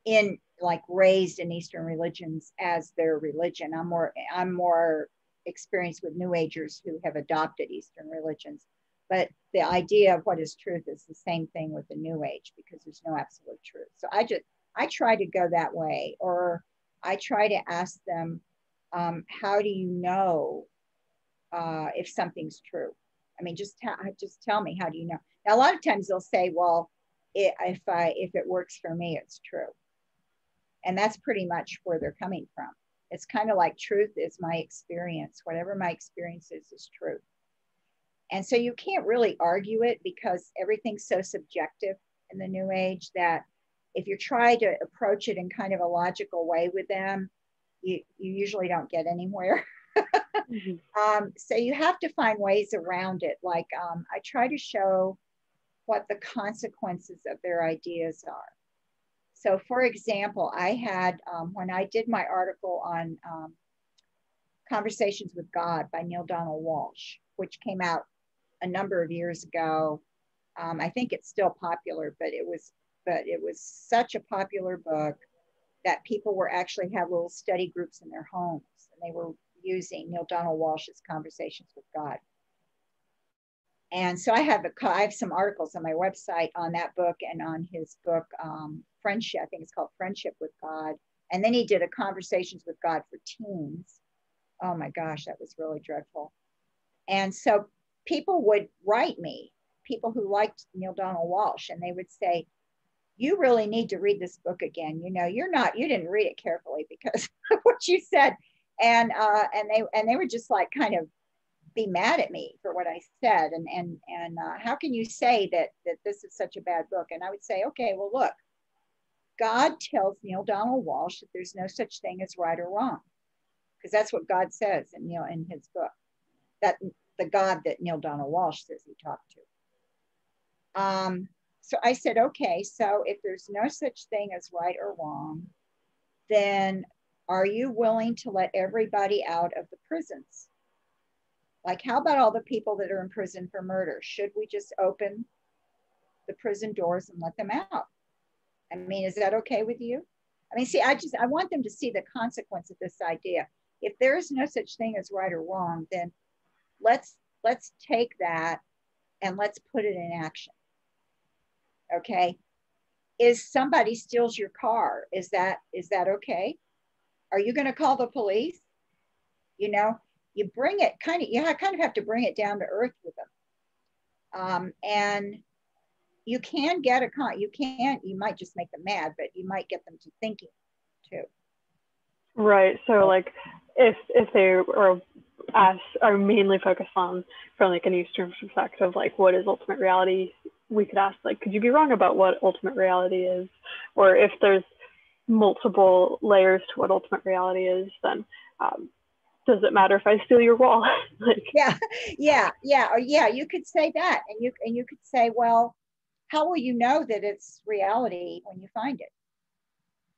in like raised in Eastern religions as their religion. I'm more I'm more experienced with New Agers who have adopted Eastern religions. But the idea of what is truth is the same thing with the New Age because there's no absolute truth. So I just I try to go that way, or I try to ask them, um, how do you know uh, if something's true? I mean, just just tell me. How do you know? Now, a lot of times they'll say, well, it, if I if it works for me, it's true and that's pretty much where they're coming from it's kind of like truth is my experience whatever my experience is is true. and so you can't really argue it because everything's so subjective in the new age that if you try to approach it in kind of a logical way with them you, you usually don't get anywhere. (laughs) Mhm. um, so you have to find ways around it. Like um, i try to show what the consequences of their ideas are. So, for example, I had, um, when I did my article on um, Conversations with God by Neale Donald Walsch, which came out a number of years ago, um, I think it's still popular, but it was, but it was such a popular book that people were actually had little study groups in their homes, and they were using Neale Donald Walsch's Conversations with God. And so I have a, I have some articles on my website on that book and on his book, um, Friendship. I think it's called Friendship with God. And then he did a Conversations with God for Teens. Oh my gosh, that was really dreadful. And so people would write me, people who liked Neale Donald Walsch, and they would say, you really need to read this book again. You know, you're not, you didn't read it carefully because (laughs) of what you said. And uh, and they and they were just like kind of be mad at me for what I said. And and and uh, how can you say that that this is such a bad book? And I would say, okay, well, look, God tells Neale Donald Walsch that there's no such thing as right or wrong, because that's what God says in Neale in his book. That the God that Neale Donald Walsch says he talked to. Um, so I said, okay, so if there's no such thing as right or wrong, then are you willing to let everybody out of the prisons? Like, how about all the people that are in prison for murder? Should we just open the prison doors and let them out? I mean, is that okay with you? I mean, see, I just I want them to see the consequence of this idea. If there is no such thing as right or wrong, then let's let's take that and let's put it in action okay? Is somebody steals your car is that is that okay? Are you going to call the police? You know you bring it kind of you kind of have to bring it down to earth with them um, and you can get a con you can't you might just make them mad but you might get them to thinking too. Right so like if if they are as are mainly focused on from like an eastern perspective like what is ultimate reality we could ask like could you be wrong about what ultimate reality is or if there's multiple layers to what ultimate reality is then um, does it matter if i steal your wall (laughs) like yeah yeah yeah or yeah you could say that and you and you could say well how will you know that it's reality when you find it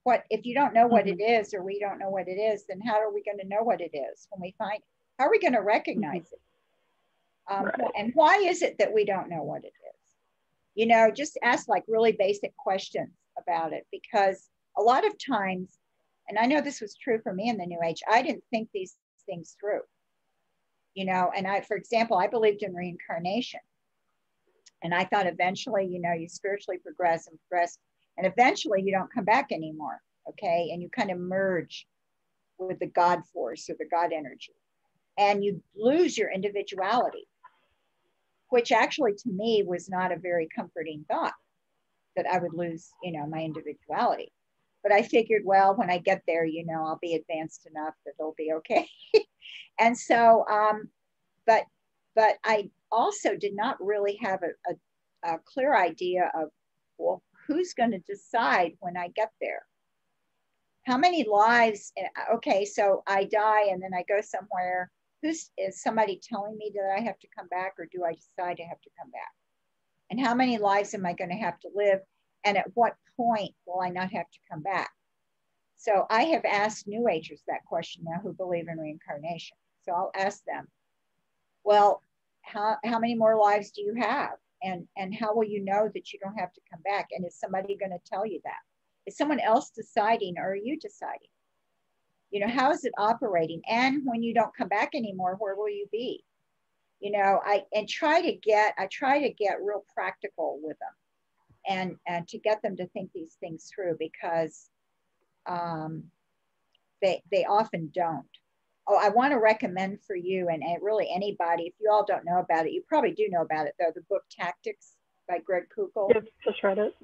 what if you don't know what mm-hmm. it is or we don't know what it is then how are we going to know what it is when we find it how are we going to recognize mm-hmm. it um, right. and why is it that we don't know what it is you know, just ask like really basic questions about it because a lot of times, and I know this was true for me in the New Age, I didn't think these things through. You know, and I, for example, I believed in reincarnation. And I thought eventually, you know, you spiritually progress and progress, and eventually you don't come back anymore. Okay. And you kind of merge with the God force or the God energy, and you lose your individuality which actually to me was not a very comforting thought that I would lose, you know, my individuality. But I figured, well, when I get there, you know, I'll be advanced enough that it'll be okay. (laughs) and so, um, but, but I also did not really have a, a, a clear idea of, well, who's going to decide when I get there? How many lives? Eh, okay, so I die and then I go somewhere who's is somebody telling me that I have to come back or do I decide to have to come back? And how many lives am I going to have to live? And at what point will I not have to come back? So I have asked New Agers that question now who believe in reincarnation. So I'll ask them, well, how, how many more lives do you have? And, and how will you know that you don't have to come back? And is somebody going to tell you that? Is someone else deciding or are you deciding? You know how is it operating? And when you don't come back anymore where will you be? You know i and try to get i try to get real practical with them and and to get them to think these things through because um, they they often don't. Oh i want to recommend for you and, and really anybody if you all don't know about it you probably do know about it though the book tactics by greg koukl yep, just read it.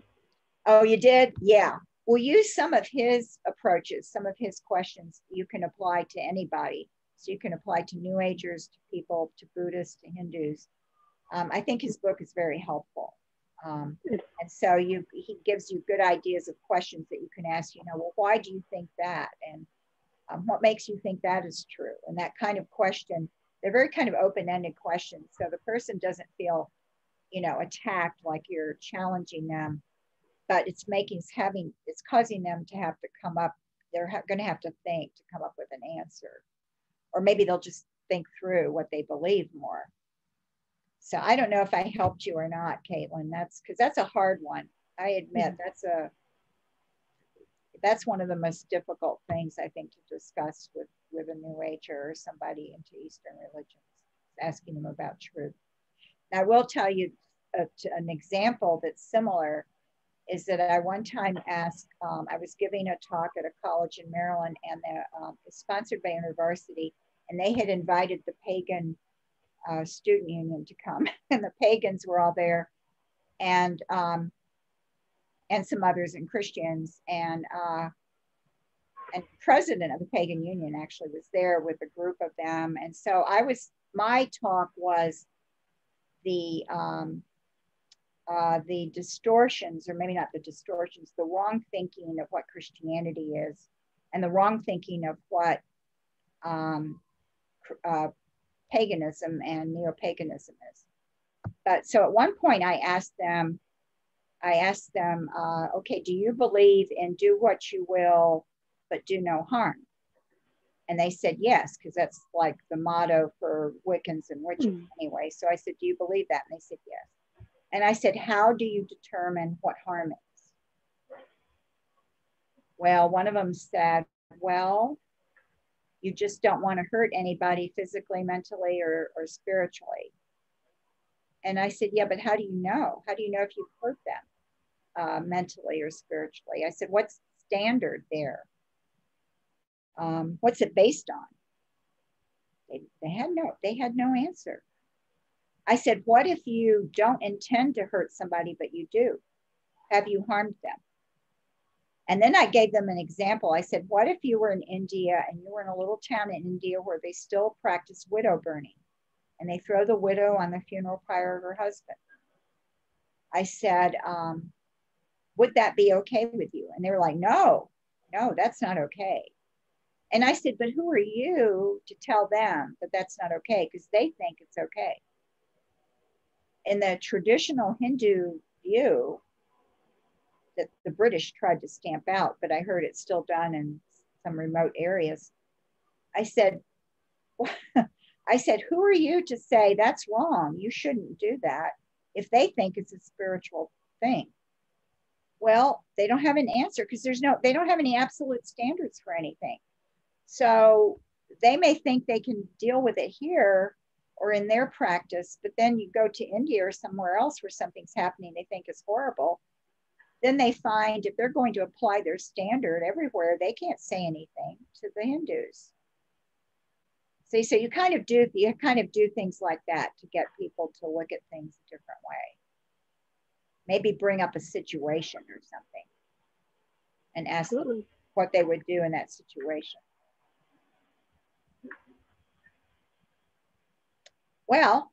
Oh you did? Yeah we'll use some of his approaches, some of his questions you can apply to anybody. So you can apply to New Agers, to people, to Buddhists, to Hindus. Um, I think his book is very helpful. Um, and so you, he gives you good ideas of questions that you can ask, you know, well, why do you think that? And um, what makes you think that is true? And that kind of question, they're very kind of open-ended questions. So the person doesn't feel, you know, attacked like you're challenging them but it's making it's having it's causing them to have to come up they're going to have to think to come up with an answer. Or maybe they'll just think through what they believe more. So i don't know if i helped you or not caitlin. That's because that's a hard one. I admit mm-hmm. that's a that's one of the most difficult things i think to discuss with with a new ager or somebody into eastern religions asking them about truth. Now i will tell you a, an example that's similar is that I one time asked, um, I was giving a talk at a college in Maryland and the, um, sponsored by university. and they had invited the pagan uh, student union to come, (laughs) and the pagans were all there, and um, and some others and Christians, and uh, and president of the pagan union actually was there with a group of them, and so I was my talk was the um, uh, the distortions, or maybe not the distortions, the wrong thinking of what Christianity is, and the wrong thinking of what um, uh, paganism and neo-paganism is. But so at one point I asked them, I asked them, uh, okay, do you believe in do what you will, but do no harm? And they said yes, because that's like the motto for Wiccans and witches mm. anyway. So I said, do you believe that? And they said yes. And I said, how do you determine what harm is? Well, one of them said, well, you just don't want to hurt anybody physically, mentally, or, or spiritually. And I said, Yeah, but how do you know? How do you know if you've hurt them uh, mentally or spiritually? I said, What's standard there? Um, what's it based on? They, they had no, they had no answer. I said, What if you don't intend to hurt somebody, but you do? Have you harmed them? And then I gave them an example. I said, What if you were in India and you were in a little town in India where they still practice widow burning and they throw the widow on the funeral pyre of her husband? I said, um, Would that be okay with you? And they were like, No, no, that's not okay. And I said, But who are you to tell them that that's not okay? Because they think it's okay. In the traditional Hindu view, that the British tried to stamp out, but I heard it's still done in some remote areas. I said, (laughs) I said, who are you to say that's wrong? You shouldn't do that if they think it's a spiritual thing. Well, they don't have an answer because there's no, they don't have any absolute standards for anything. So they may think they can deal with it here or in their practice, but then you go to India or somewhere else where something's happening they think is horrible then they find if they're going to apply their standard everywhere, they can't say anything to the Hindus. See, so you kind of do you kind of do things like that to get people to look at things a different way. Maybe bring up a situation or something and ask them what they would do in that situation. Well,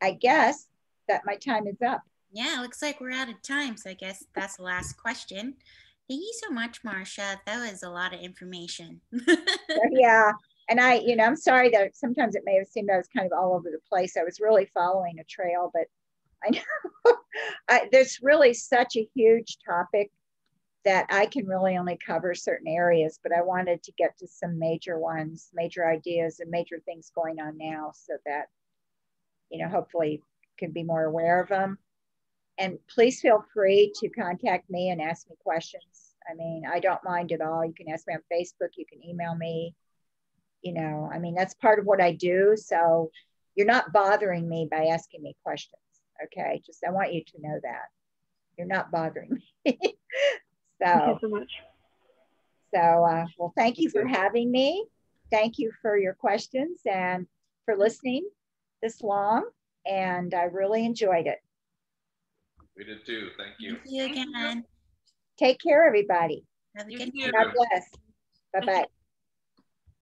I guess that my time is up. Yeah, looks like we're out of time. So I guess that's the last question. Thank you so much, Marcia. That was a lot of information. (laughs) yeah. And I, you know, I'm sorry that sometimes it may have seemed I was kind of all over the place. I was really following a trail, but I (laughs) know I, there's really such a huge topic that I can really only cover certain areas, but I wanted to get to some major ones, major ideas and major things going on now so that, you know, hopefully can be more aware of them and please feel free to contact me and ask me questions. I mean, I don't mind at all. You can ask me on Facebook, you can email me. You know, I mean, that's part of what I do. So you're not bothering me by asking me questions. Okay. Just, I want you to know that you're not bothering (laughs) me. So, thank you so much. So, uh, well, thank you for having me. Thank you for your questions and for listening this long. And I really enjoyed it. We did too. Thank you. Thank you again. Take care, everybody. Have a good God bless. Bye bye.